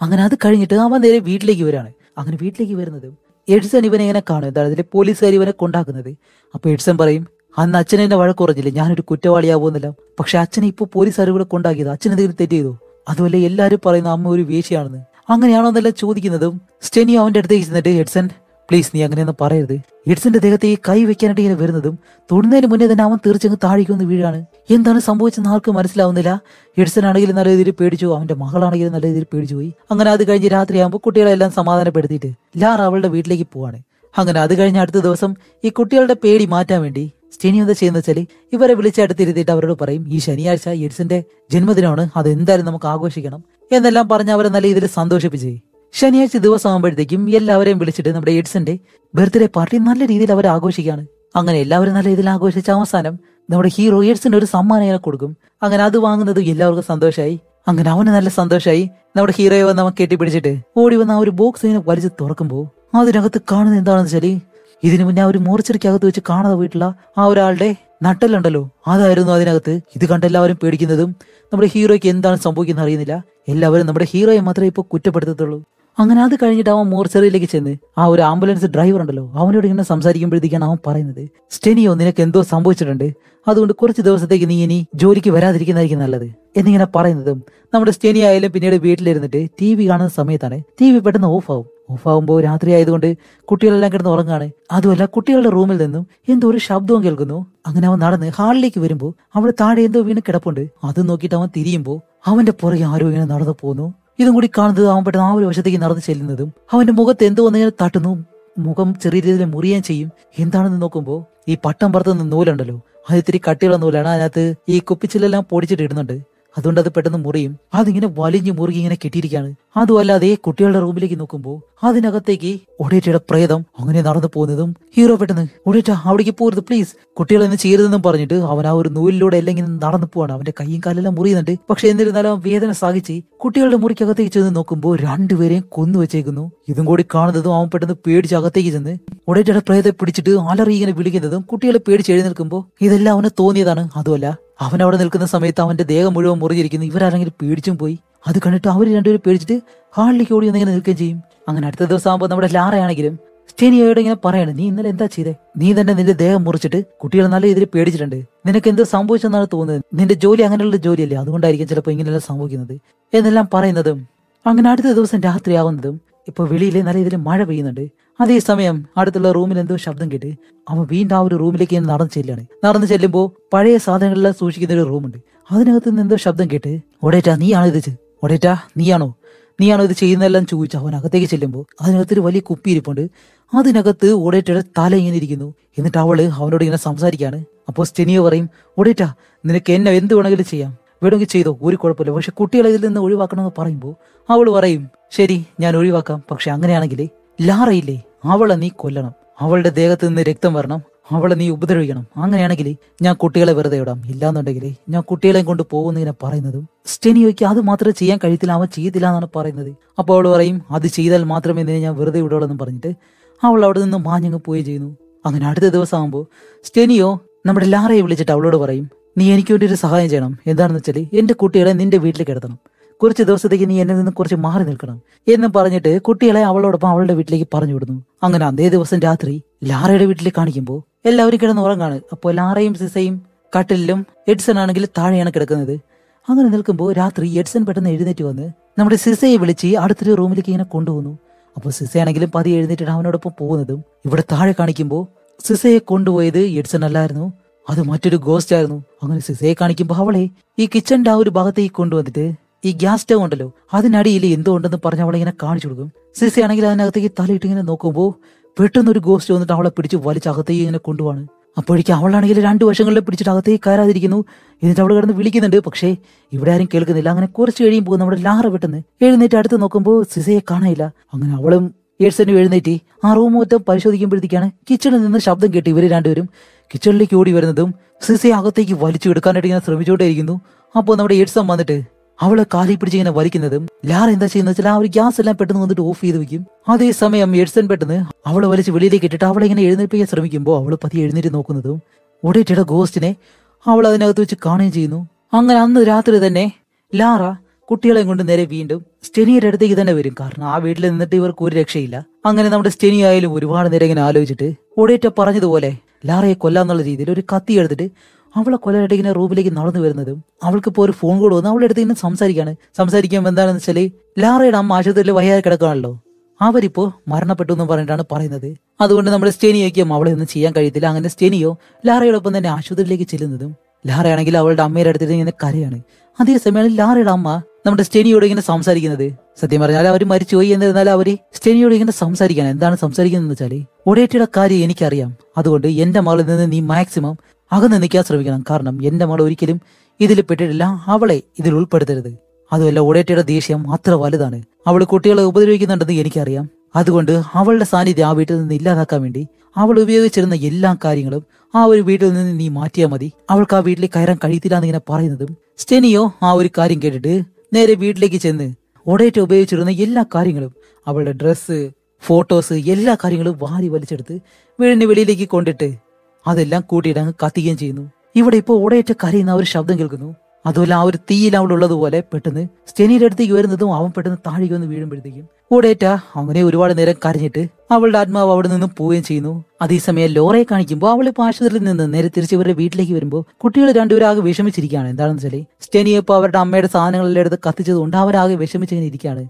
അങ്ങനെ അത് കഴിഞ്ഞിട്ട് അവൻ നേരെ വീട്ടിലേക്ക് വരാണ് അങ്ങനെ വീട്ടിലേക്ക് വരുന്നത് എഡ്സൺ ഇവനെ ഇങ്ങനെ കാണും. എന്താണ് അതിലെ പോലീസുകാർ ഇവനെ കൊണ്ടാക്കുന്നത്? അപ്പൊ എഡ്സൺ പറയും അന്ന് അച്ഛൻ എന്നെ വഴക്ക് കുറഞ്ഞില്ല ഞാനൊരു കുറ്റവാളിയാവുന്നില്ല പക്ഷെ അച്ഛനെ ഇപ്പോൾ പോലീസുകാർ ഇവിടെ കൊണ്ടാക്കിയത്. അച്ഛൻ എന്തെങ്കിലും തെറ്റ് ചെയ്തു? അതുപോലെ എല്ലാവരും പറയുന്ന അമ്മ ഒരു വീഴ്ചയാണെന്ന് അങ്ങനെയാണോ എന്നെല്ലാം ചോദിക്കുന്നതും സ്റ്റെനിയോ അവന്റെ അടുത്തേക്ക് ചെന്നിട്ട് എഡ്സൺ പ്ലീസ് നീ അങ്ങനെയൊന്നും പറയരുത്. എഡ്സന്റെ ദേഹത്തെ ഈ കൈ വെക്കാനായിട്ട് ഇങ്ങനെ വരുന്നതും തൊടുന്നതിന് മുന്നേ തന്നെ അവൻ തീർച്ചയായും താഴേക്ക് വന്ന് വീഴാണ്. എന്താണ് സംഭവിച്ചെന്ന് ആർക്കും മനസ്സിലാവുന്നില്ല. എഡ്സൺ ആണെങ്കിലും നല്ല രീതിയിൽ പേടിച്ചു അവന്റെ മകളാണെങ്കിലും നല്ല രീതിയിൽ പേടിച്ചു പോയി. അങ്ങനെ അത് കഴിഞ്ഞ് രാത്രിയാകുമ്പോൾ കുട്ടികളെല്ലാം സമാധാനപ്പെടുത്തിയിട്ട് ലാർ അവളുടെ വീട്ടിലേക്ക് പോവാണ്. അങ്ങനെ അത് കഴിഞ്ഞ അടുത്ത ദിവസം ഈ കുട്ടികളുടെ പേടി മാറ്റാൻ വേണ്ടി സ്റ്റെനി എന്താ ചെയ്യുന്ന വെച്ചാൽ ഇവരെ വിളിച്ചടുത്തിരുത്തിയിട്ട് അവരോട് പറയും ഈ ശനിയാഴ്ച എഡ്സന്റെ ജന്മദിനമാണ്. അത് എന്തായാലും നമുക്ക് ആഘോഷിക്കണം. എന്നെല്ലാം പറഞ്ഞ് അവരെ നല്ല രീതിയിൽ സന്തോഷിപ്പിച്ചേ. ശനിയാഴ്ച ദിവസം ആകുമ്പോഴത്തേക്കും എല്ലാവരെയും വിളിച്ചിട്ട് നമ്മുടെ എഡ്സന്റെ ബർത്ത്ഡേ പാർട്ടി നല്ല രീതിയിൽ അവർ ആഘോഷിക്കുകയാണ്. അങ്ങനെ എല്ലാവരും നല്ല രീതിയിൽ ആഘോഷിച്ച അവസാനം നമ്മുടെ ഹീറോ എഡ്സിന് ഒരു സമ്മാനം കൊടുക്കും. അങ്ങനെ അത് വാങ്ങുന്നത് എല്ലാവർക്കും സന്തോഷമായി അങ്ങനെ അവന് നല്ല സന്തോഷമായി നമ്മുടെ ഹീറോയെ വന്ന് അവൻ കെട്ടിപ്പിടിച്ചിട്ട് ഓടി വന്ന ആ ഒരു ബോക്സ് ഇങ്ങനെ വലിച്ച് തുറക്കുമ്പോൾ അതിനകത്ത് കാണുന്നത് എന്താണെന്ന് വെച്ചാൽ ഇതിനു മുന്നേ ആ ഒരു മോർച്ചറിക്കകത്ത് വെച്ച് കാണാതെ പോയിട്ടുള്ള ആ ഒരാളുടെ നട്ടലുണ്ടല്ലോ അതായിരുന്നു അതിനകത്ത്. ഇത് കണ്ട് എല്ലാവരും പേടിക്കുന്നതും നമ്മുടെ ഹീറോയ്ക്ക് എന്താണ് സംഭവിക്കുന്നത് അറിയുന്നില്ല. എല്ലാവരും നമ്മുടെ ഹീറോയെ മാത്രമേ ഇപ്പോൾ കുറ്റപ്പെടുത്തത്തുള്ളൂ. അങ്ങനെ അത് കഴിഞ്ഞിട്ട് അവൻ മോർച്ചറിയിലേക്ക് ചെന്ന് ആ ഒരു ആംബുലൻസ് ഡ്രൈവർ ഉണ്ടല്ലോ അവനോട് ഇങ്ങനെ സംസാരിക്കുമ്പോഴത്തേക്കാണ് അവൻ പറയുന്നത് സ്റ്റെനിയോ നിനക്ക് എന്തോ സംഭവിച്ചിട്ടുണ്ട്? അതുകൊണ്ട് കുറച്ച് ദിവസത്തേക്ക് നീ ഇനി ജോലിക്ക് വരാതിരിക്കുന്നതായിരിക്കും നല്ലത്. എന്നിങ്ങനെ പറയുന്നതും നമ്മുടെ സ്റ്റെനി ആയാലും പിന്നീട് വീട്ടിലിരുന്നിട്ട് ടി വി കാണുന്ന സമയത്താണ് ടി വി പെട്ടെന്ന് ഓഫ് ആവും. ഓഫ് ആവുമ്പോൾ രാത്രി ആയതുകൊണ്ട് കുട്ടികളെല്ലാം കിടന്ന് ഉറങ്ങാണ്. അതുമല്ല കുട്ടികളുടെ റൂമിൽ നിന്നും എന്തോ ഒരു ശബ്ദവും കേൾക്കുന്നു. അങ്ങനെ അവൻ നടന്ന് ഹാളിലേക്ക് വരുമ്പോൾ അവിടെ താഴെ എന്തോ വീണ് കിടപ്പുണ്ട്. അത് നോക്കിയിട്ട് അവൻ തിരിയുമ്പോൾ അവന്റെ പുറകെ ആരോ ഇങ്ങനെ നടന്നു പോകുന്നു ഇതും കൂടി കാണുന്നത് അവൻ പെട്ടെന്ന് ആ ഒരു വശത്തേക്ക് നടന്നു ചെല്ലുന്നതും അവന്റെ മുഖത്ത് എന്തോ ഒന്നിങ്ങനെ തട്ടുന്നു. മുഖം ചെറിയ രീതിയിൽ മുറിയാൻ ചെയ്യും. എന്താണെന്ന് നോക്കുമ്പോൾ ഈ പട്ടം പറത്തുന്ന നൂലുണ്ടല്ലോ. അത് ഇത്തിരി കട്ടിയുള്ള നൂലാണ്. അതിനകത്ത് ഈ കുപ്പിച്ചിലെല്ലാം പൊടിച്ചിട്ട് ഇടുന്നുണ്ട്. അതുകൊണ്ട് അത് പെട്ടെന്ന് മുറിയും. അതിങ്ങനെ വലിഞ്ഞു മുറുകി ഇങ്ങനെ കെട്ടിയിരിക്കുകയാണ്. അതുമല്ലാതെ കുട്ടികളുടെ റൂമിലേക്ക് നോക്കുമ്പോൾ അതിനകത്തേക്ക് ഒടേറ്റയുടെ പ്രേതം അങ്ങനെ നടന്നു പോകുന്നതും ഹീറോ പെട്ടെന്ന് ഒടേറ്റ അവിടേക്ക് പോരുത് പ്ലീസ് കുട്ടികളെന്ന് ചെയ്യരുതെന്നും പറഞ്ഞിട്ട് അവൻ ആ ഒരു നൂലിലൂടെ എല്ലാം ഇങ്ങനെ നടന്നു പോവാണ്. അവന്റെ കൈയും കാലെല്ലാം മുറിയുന്നുണ്ട്. പക്ഷെ എന്നിരുന്നാലും വേദന സഹിച്ച് കുട്ടികളുടെ മുറിക്കകത്തേക്ക് ചെന്ന് നോക്കുമ്പോൾ രണ്ടുപേരെയും കൊന്നു വെച്ചേക്കുന്നു. ഇതും കൂടി കാണുന്നതും അവൻ പെട്ടെന്ന് പേടിച്ച് അകത്തേക്ക് ചെന്ന് ഒടേറ്റയുടെ പ്രേതത്തെ പിടിച്ചിട്ട് അലറി ഇങ്ങനെ വിളിക്കുന്നതും കുട്ടികളെ പേടിച്ച് എഴുന്നേൽക്കുമ്പോൾ ഇതെല്ലാം അവന് തോന്നിയതാണ്. അതുമല്ല അവൻ അവിടെ നിൽക്കുന്ന സമയത്ത് അവന്റെ ദേഹം മുഴുവൻ മുറിഞ്ഞിരിക്കുന്നു. ഇവരാരെങ്കിലും പേടിച്ചും പോയി. അത് കണ്ടിട്ട് അവർ രണ്ടുപേരും പേടിച്ചിട്ട് ഹാളിലേക്ക് ഓടി വന്നിങ്ങനെ നിൽക്കുകയും ചെയ്യും. അങ്ങനെ അടുത്ത ദിവസം ആകുമ്പോൾ നമ്മുടെ ലാറയാണെങ്കിലും സ്റ്റേനിയോട് ഇങ്ങനെ പറയാണ് നീ ഇന്നലെ എന്താ ചെയ്തേ? നീ തന്നെ നിന്റെ ദേഹം മുറിച്ചിട്ട് കുട്ടികളെ നല്ല രീതിയിൽ പേടിച്ചിട്ടുണ്ട്. നിനക്ക് എന്ത് സംഭവിച്ചെന്നാണ് തോന്നുന്നത്. നിന്റെ ജോലി അങ്ങനെയുള്ള ജോലിയല്ലേ? അതുകൊണ്ടായിരിക്കും ചിലപ്പോൾ ഇങ്ങനെയെല്ലാം സംഭവിക്കുന്നത്. എന്നെല്ലാം പറയുന്നതും അങ്ങനെ അടുത്ത ദിവസം രാത്രിയാവുന്നതും ഇപ്പൊ വെളിയിൽ നല്ല രീതിയിൽ മഴ പെയ്യുന്നുണ്ട്. അതേസമയം അടുത്തുള്ള റൂമിൽ എന്തോ ശബ്ദം കേട്ട് അവൻ വീണ്ടും ആ ഒരു റൂമിലേക്ക് നടന്നു ചെല്ലാണ് നടന്നു ചെല്ലുമ്പോൾ പഴയ സാധനങ്ങളെല്ലാം സൂക്ഷിക്കുന്ന ഒരു റൂമുണ്ട്. അതിനകത്ത് നിന്ന് എന്തോ ശബ്ദം കേട്ട് ഒടേറ്റാ നീയാണോ ഇത് ഒടേറ്റാ നീയാണോ? നീയാണോ ഇത് ചെയ്യുന്നതെല്ലാം ചോദിച്ചു അവൻ അകത്തേക്ക് ചെല്ലുമ്പോൾ അതിനകത്ത് ഒരു വലിയ കുപ്പി ഇരിപ്പുണ്ട്. അതിനകത്ത് ഒടേറ്റയുടെ തല ഇങ്ങനെ ഇരിക്കുന്നു. എന്നിട്ട് അവൾ അവനോട് ഇങ്ങനെ സംസാരിക്കാണ് അപ്പോൾ സ്റ്റെനിയോ പറയും ഒടേറ്റാ നിനക്ക് എന്നെ എന്ത് വേണമെങ്കിലും ചെയ്യാം. വേണമെങ്കിൽ ചെയ്തോ ഒരു കുഴപ്പമില്ല. പക്ഷെ കുട്ടികളെ ഇതിൽ നിന്ന് ഒഴിവാക്കണമെന്ന് പറയുമ്പോൾ അവൾ പറയും ശരി ഞാൻ ഒഴിവാക്കാം. പക്ഷെ അങ്ങനെയാണെങ്കിൽ ലാറയില്ലേ അവളെ നീ കൊല്ലണം. അവളുടെ ദേഹത്ത് നിന്ന് രക്തം വരണം. അവളെ നീ ഉപദ്രവിക്കണം. അങ്ങനെയാണെങ്കിൽ ഞാൻ കുട്ടികളെ വെറുതെ ഇടാം. ഇല്ലാന്നുണ്ടെങ്കിൽ ഞാൻ കുട്ടികളെ കൊണ്ട് പോകുന്ന ഇങ്ങനെ പറയുന്നതും സ്റ്റെനിയോയ്ക്ക് അത് മാത്രമേ ചെയ്യാൻ കഴിയത്തില്ല അവൻ ചെയ്തില്ല എന്നാണ് പറയുന്നത്. അപ്പോൾ അവൾ പറയും അത് ചെയ്താൽ മാത്രമേ നിന്നെ ഞാൻ വെറുതെ വിടുള്ളൂ പറഞ്ഞിട്ട് അവൾ അവിടെ നിന്ന് മാഞ്ഞങ്ങ് പോയി ചെയ്യുന്നു. അങ്ങനെ അടുത്ത ദിവസം ആകുമ്പോൾ സ്റ്റെനിയോ നമ്മുടെ ലാറയെ വിളിച്ചിട്ട് അവളോട് പറയും നീ എനിക്ക് വേണ്ടി ഒരു സഹായം ചെയ്യണം. എന്താണെന്ന് വെച്ചാൽ എന്റെ കുട്ടികളെ നിന്റെ വീട്ടിലേക്ക് കിടത്തണം കുറച്ച് ദിവസത്തേക്ക് നീ എന്നിൽ നിന്ന് കുറച്ച് മാറി നിൽക്കണം എന്ന് പറഞ്ഞിട്ട് കുട്ടികളെ അവളോടൊപ്പം അവളുടെ വീട്ടിലേക്ക് പറഞ്ഞു വിടുന്നു. അങ്ങനെ അതേ ദിവസം രാത്രി ലാറയുടെ വീട്ടിലേക്ക് കാണിക്കുമ്പോൾ എല്ലാവരും കിടന്ന് ഉറങ്ങാണ്. അപ്പോൾ ലാറയും സിസയും കട്ടിലും എഡ്സൺ ആണെങ്കിൽ താഴെയാണ് കിടക്കുന്നത്. അങ്ങനെ നിൽക്കുമ്പോൾ രാത്രി എഡ്സൺ പെട്ടെന്ന് എഴുന്നേറ്റ് വന്ന് നമ്മുടെ സിസയെ വിളിച്ച് അടുത്തൊരു റൂമിലേക്ക് ഇങ്ങനെ കൊണ്ടുപോകുന്നു അപ്പോൾ സിസയാണെങ്കിലും പതി എഴുന്നേറ്റിട്ട് അവനോടൊപ്പം പോകുന്നതും ഇവിടെ താഴെ കാണിക്കുമ്പോൾ സിസയെ കൊണ്ടുപോയത് എഡ്സൺ അല്ലായിരുന്നു. അത് മറ്റൊരു ഗോസ്റ്റ് ആയിരുന്നു. അങ്ങനെ സിസയെ കാണിക്കുമ്പോൾ അവളെ ഈ കിച്ചന്റെ ആ ഒരു ഭാഗത്തേക്ക് കൊണ്ടുവന്നിട്ട് ഈ ഗ്യാസ് സ്റ്റവ് ഉണ്ടല്ലോ അതിനടിയിൽ എന്തോ ഉണ്ടെന്ന് പറഞ്ഞ് അവളെ ഇങ്ങനെ കാണിച്ചു കൊടുക്കും. സിസി ആണെങ്കിൽ അതിനകത്തേക്ക് തലയിട്ട് ഇങ്ങനെ നോക്കുമ്പോൾ പെട്ടെന്ന് ഒരു ഗോസ്റ്റ് വന്നിട്ട് അവളെ പിടിച്ച് വലിച്ച് അകത്തേക്ക് ഇങ്ങനെ കൊണ്ടുപോവാണ്. അപ്പോഴേക്കും അവളാണെങ്കിൽ രണ്ടു വശങ്ങളിൽ പിടിച്ചിട്ട് അകത്തേക്ക് കയറാതിരിക്കുന്നു. എന്നിട്ട് അവൾ കിടന്ന് വിളിക്കുന്നുണ്ട്. പക്ഷേ ഇവിടെ ആരും കേൾക്കുന്നില്ല. അങ്ങനെ കുറച്ച് കഴിയുമ്പോൾ നമ്മുടെ ലാറ പെട്ടെന്ന് എഴുന്നേറ്റ് അടുത്ത് നോക്കുമ്പോൾ സിസയെ കാണാനില്ല. അങ്ങനെ അവളും ഏഴ്സനും എഴുന്നേറ്റ് ആ റൂം മൊത്തം പരിശോധിക്കുമ്പോഴത്തേക്കാണ് കിച്ചണിൽ നിന്ന് ശബ്ദം കേട്ട് ഇവർ രണ്ടുപേരും കിച്ചണിലേക്ക് ഓടി വരുന്നതും സിസയെ അകത്തേക്ക് വലിച്ചു എടുക്കാനായിട്ട് ഇങ്ങനെ ശ്രമിച്ചുകൊണ്ടേയിരിക്കുന്നു. അപ്പോൾ നമ്മുടെ ഏഴ്സൺ വന്നിട്ട് അവളെ കാലി പിടിച്ച് ഇങ്ങനെ വലിക്കുന്നതും ലാർ എന്താ ചെയ്യുന്ന വെച്ചാൽ ആ ഒരു ഗ്യാസ് എല്ലാം പെട്ടെന്ന് വന്നിട്ട് ഓഫ് ചെയ്ത് വെക്കും അതേസമയം എഡ്സൺ പെട്ടെന്ന് അവളെ വലിച്ച് വെളിയിലേക്ക് ഇട്ടിട്ട് അവളെ ഇങ്ങനെ എഴുന്നേൽപ്പിക്കാൻ ശ്രമിക്കുമ്പോൾ അവൾ പതി എഴുന്നേറ്റ് നോക്കുന്നതും ഒടേറ്റയുടെ ഗോസ്റ്റിനെ അവൾ അതിനകത്ത് വെച്ച് കാണുകയും ചെയ്യുന്നു. അങ്ങനെ അന്ന് രാത്രി തന്നെ ലാറ കുട്ടികളെ കൊണ്ട് നേരെ വീണ്ടും സ്റ്റെനിയുടെ അടുത്തേക്ക് തന്നെ വരും. കാരണം ആ വീട്ടിൽ നിന്നിട്ട് ഇവർക്ക് ഒരു രക്ഷയില്ല. അങ്ങനെ നമ്മുടെ സ്റ്റെനി ആയാലും ഒരുപാട് നേരം ഇങ്ങനെ ആലോചിച്ചിട്ട് ഒടേറ്റ പറഞ്ഞതുപോലെ ലാറയെ കൊല്ലാന്നുള്ള രീതിയിൽ ഒരു കത്തി എടുത്തിട്ട് അവളെ കൊല്ലാനായിട്ട് ഇങ്ങനെ റൂമിലേക്ക് നടന്നു വരുന്നതും അവൾക്ക് ഇപ്പോൾ ഒരു ഫോൺ കോൾ വന്നു അവളുടെ അടുത്ത് ഇങ്ങനെ സംസാരിക്കാണ്. സംസാരിക്കുമ്പോൾ എന്താണെന്ന് വെച്ചാൽ ലാറയുടെ അമ്മ ആശുപത്രിയിൽ വയ്യാതെ കിടക്കുകയാണല്ലോ. അവരിപ്പോ മരണപ്പെട്ടു എന്ന് പറഞ്ഞിട്ടാണ് പറയുന്നത്. അതുകൊണ്ട് നമ്മുടെ സ്റ്റേനിയോയ്ക്കും അവളെ ഒന്നും ചെയ്യാൻ കഴിയത്തില്ല. അങ്ങനെ സ്റ്റെനിയോ ലാറയോടൊപ്പം തന്നെ ആശുപത്രിയിലേക്ക് ചെല്ലുന്നതും ലാറയാണെങ്കിൽ അവളുടെ അമ്മയുടെ അടുത്തിട്ട് ഇങ്ങനെ കരയാണ്. അതേസമയമാണ് ലാറയുടെ അമ്മ നമ്മുടെ സ്റ്റെനിയോട് ഇങ്ങനെ സംസാരിക്കുന്നത്. സത്യം പറഞ്ഞാൽ അവർ മരിച്ചുപോയി എന്നിരുന്നാൽ അവർ സ്റ്റെനിയോട് ഇങ്ങനെ സംസാരിക്കാൻ എന്താണ് സംസാരിക്കുന്നത് വെച്ചാൽ ഒടേറ്റയുടെ കാര്യം എനിക്കറിയാം. അതുകൊണ്ട് എന്റെ മകളിൽ നിന്ന് നീ മാക്സിമം അകന്ന് നിൽക്കാൻ ശ്രമിക്കണം. കാരണം എന്റെ മകൾ ഒരിക്കലും ഇതിൽ പെട്ടിട്ടില്ല. അവളെ ഇതിൽ ഉൾപ്പെടുത്തരുത്. അതുമല്ല ഒടേറ്റയുടെ ദേഷ്യം അത്ര വലുതാണ്. അവൾ കുട്ടികളെ ഉപദ്രവിക്കുന്നുണ്ടെന്ന് എനിക്കറിയാം. അതുകൊണ്ട് അവളുടെ സാന്നിധ്യം ആ വീട്ടിൽ നിന്ന് ഇല്ലാതാക്കാൻ വേണ്ടി അവൾ ഉപയോഗിച്ചിരുന്ന എല്ലാ കാര്യങ്ങളും ആ ഒരു വീട്ടിൽ നിന്ന് നീ മാറ്റിയാൽ മതി. അവൾക്ക് ആ വീട്ടിൽ കയറാൻ കഴിയത്തില്ല എന്നിങ്ങനെ പറയുന്നതും സ്റ്റെനിയോ ആ ഒരു കാര്യം കേട്ടിട്ട് നേരെ വീട്ടിലേക്ക് ചെന്ന് ഒടേറ്റ ഉപയോഗിച്ചിരുന്ന എല്ലാ കാര്യങ്ങളും അവളുടെ ഡ്രസ്സ് ഫോട്ടോസ് എല്ലാ കാര്യങ്ങളും വാരി വലിച്ചെടുത്ത് വീടിന് വെളിയിലേക്ക് കൊണ്ടിട്ട് അതെല്ലാം കൂട്ടിയിട്ട് അങ്ങ് കത്തിക്കുകയും ചെയ്യുന്നു. ഇവിടെ ഇപ്പോൾ ഓടയേറ്റ കരയുന്ന ഒരു ശബ്ദം കേൾക്കുന്നു. അതുപോലെ ആ ഒരു തീയിൽ അവിടെ ഉള്ളതുപോലെ പെട്ടെന്ന് സ്റ്റെനിയുടെ അടുത്തേക്ക് വരുന്നതും അവൻ പെട്ടെന്ന് താഴേക്ക് വന്ന് വീഴുമ്പോഴത്തേക്കും ഓടേറ്റ അങ്ങനെ ഒരുപാട് നേരം കരഞ്ഞിട്ട് അവളുടെ ആത്മാവ് അവിടെ നിന്നും പോവുകയും ചെയ്യുന്നു. അതേസമയം ലോറയെ കാണിക്കുമ്പോൾ അവൾ ഇപ്പോൾ ആശുപത്രിയിൽ നിന്ന് നേരെ തിരിച്ച് ഇവരുടെ വീട്ടിലേക്ക് വരുമ്പോൾ കുട്ടികൾ രണ്ടുപേരും ആകെ വിഷമിച്ചിരിക്കുകയാണ്. എന്താണെന്ന് വെച്ചാൽ സ്റ്റെനിയെ ഇപ്പോൾ അവരുടെ അമ്മയുടെ സാധനങ്ങളെല്ലാം എടുത്ത് കത്തിച്ചതുകൊണ്ട് അവരാകെ വിഷമിച്ചിങ്ങനെ ഇരിക്കുകയാണ്.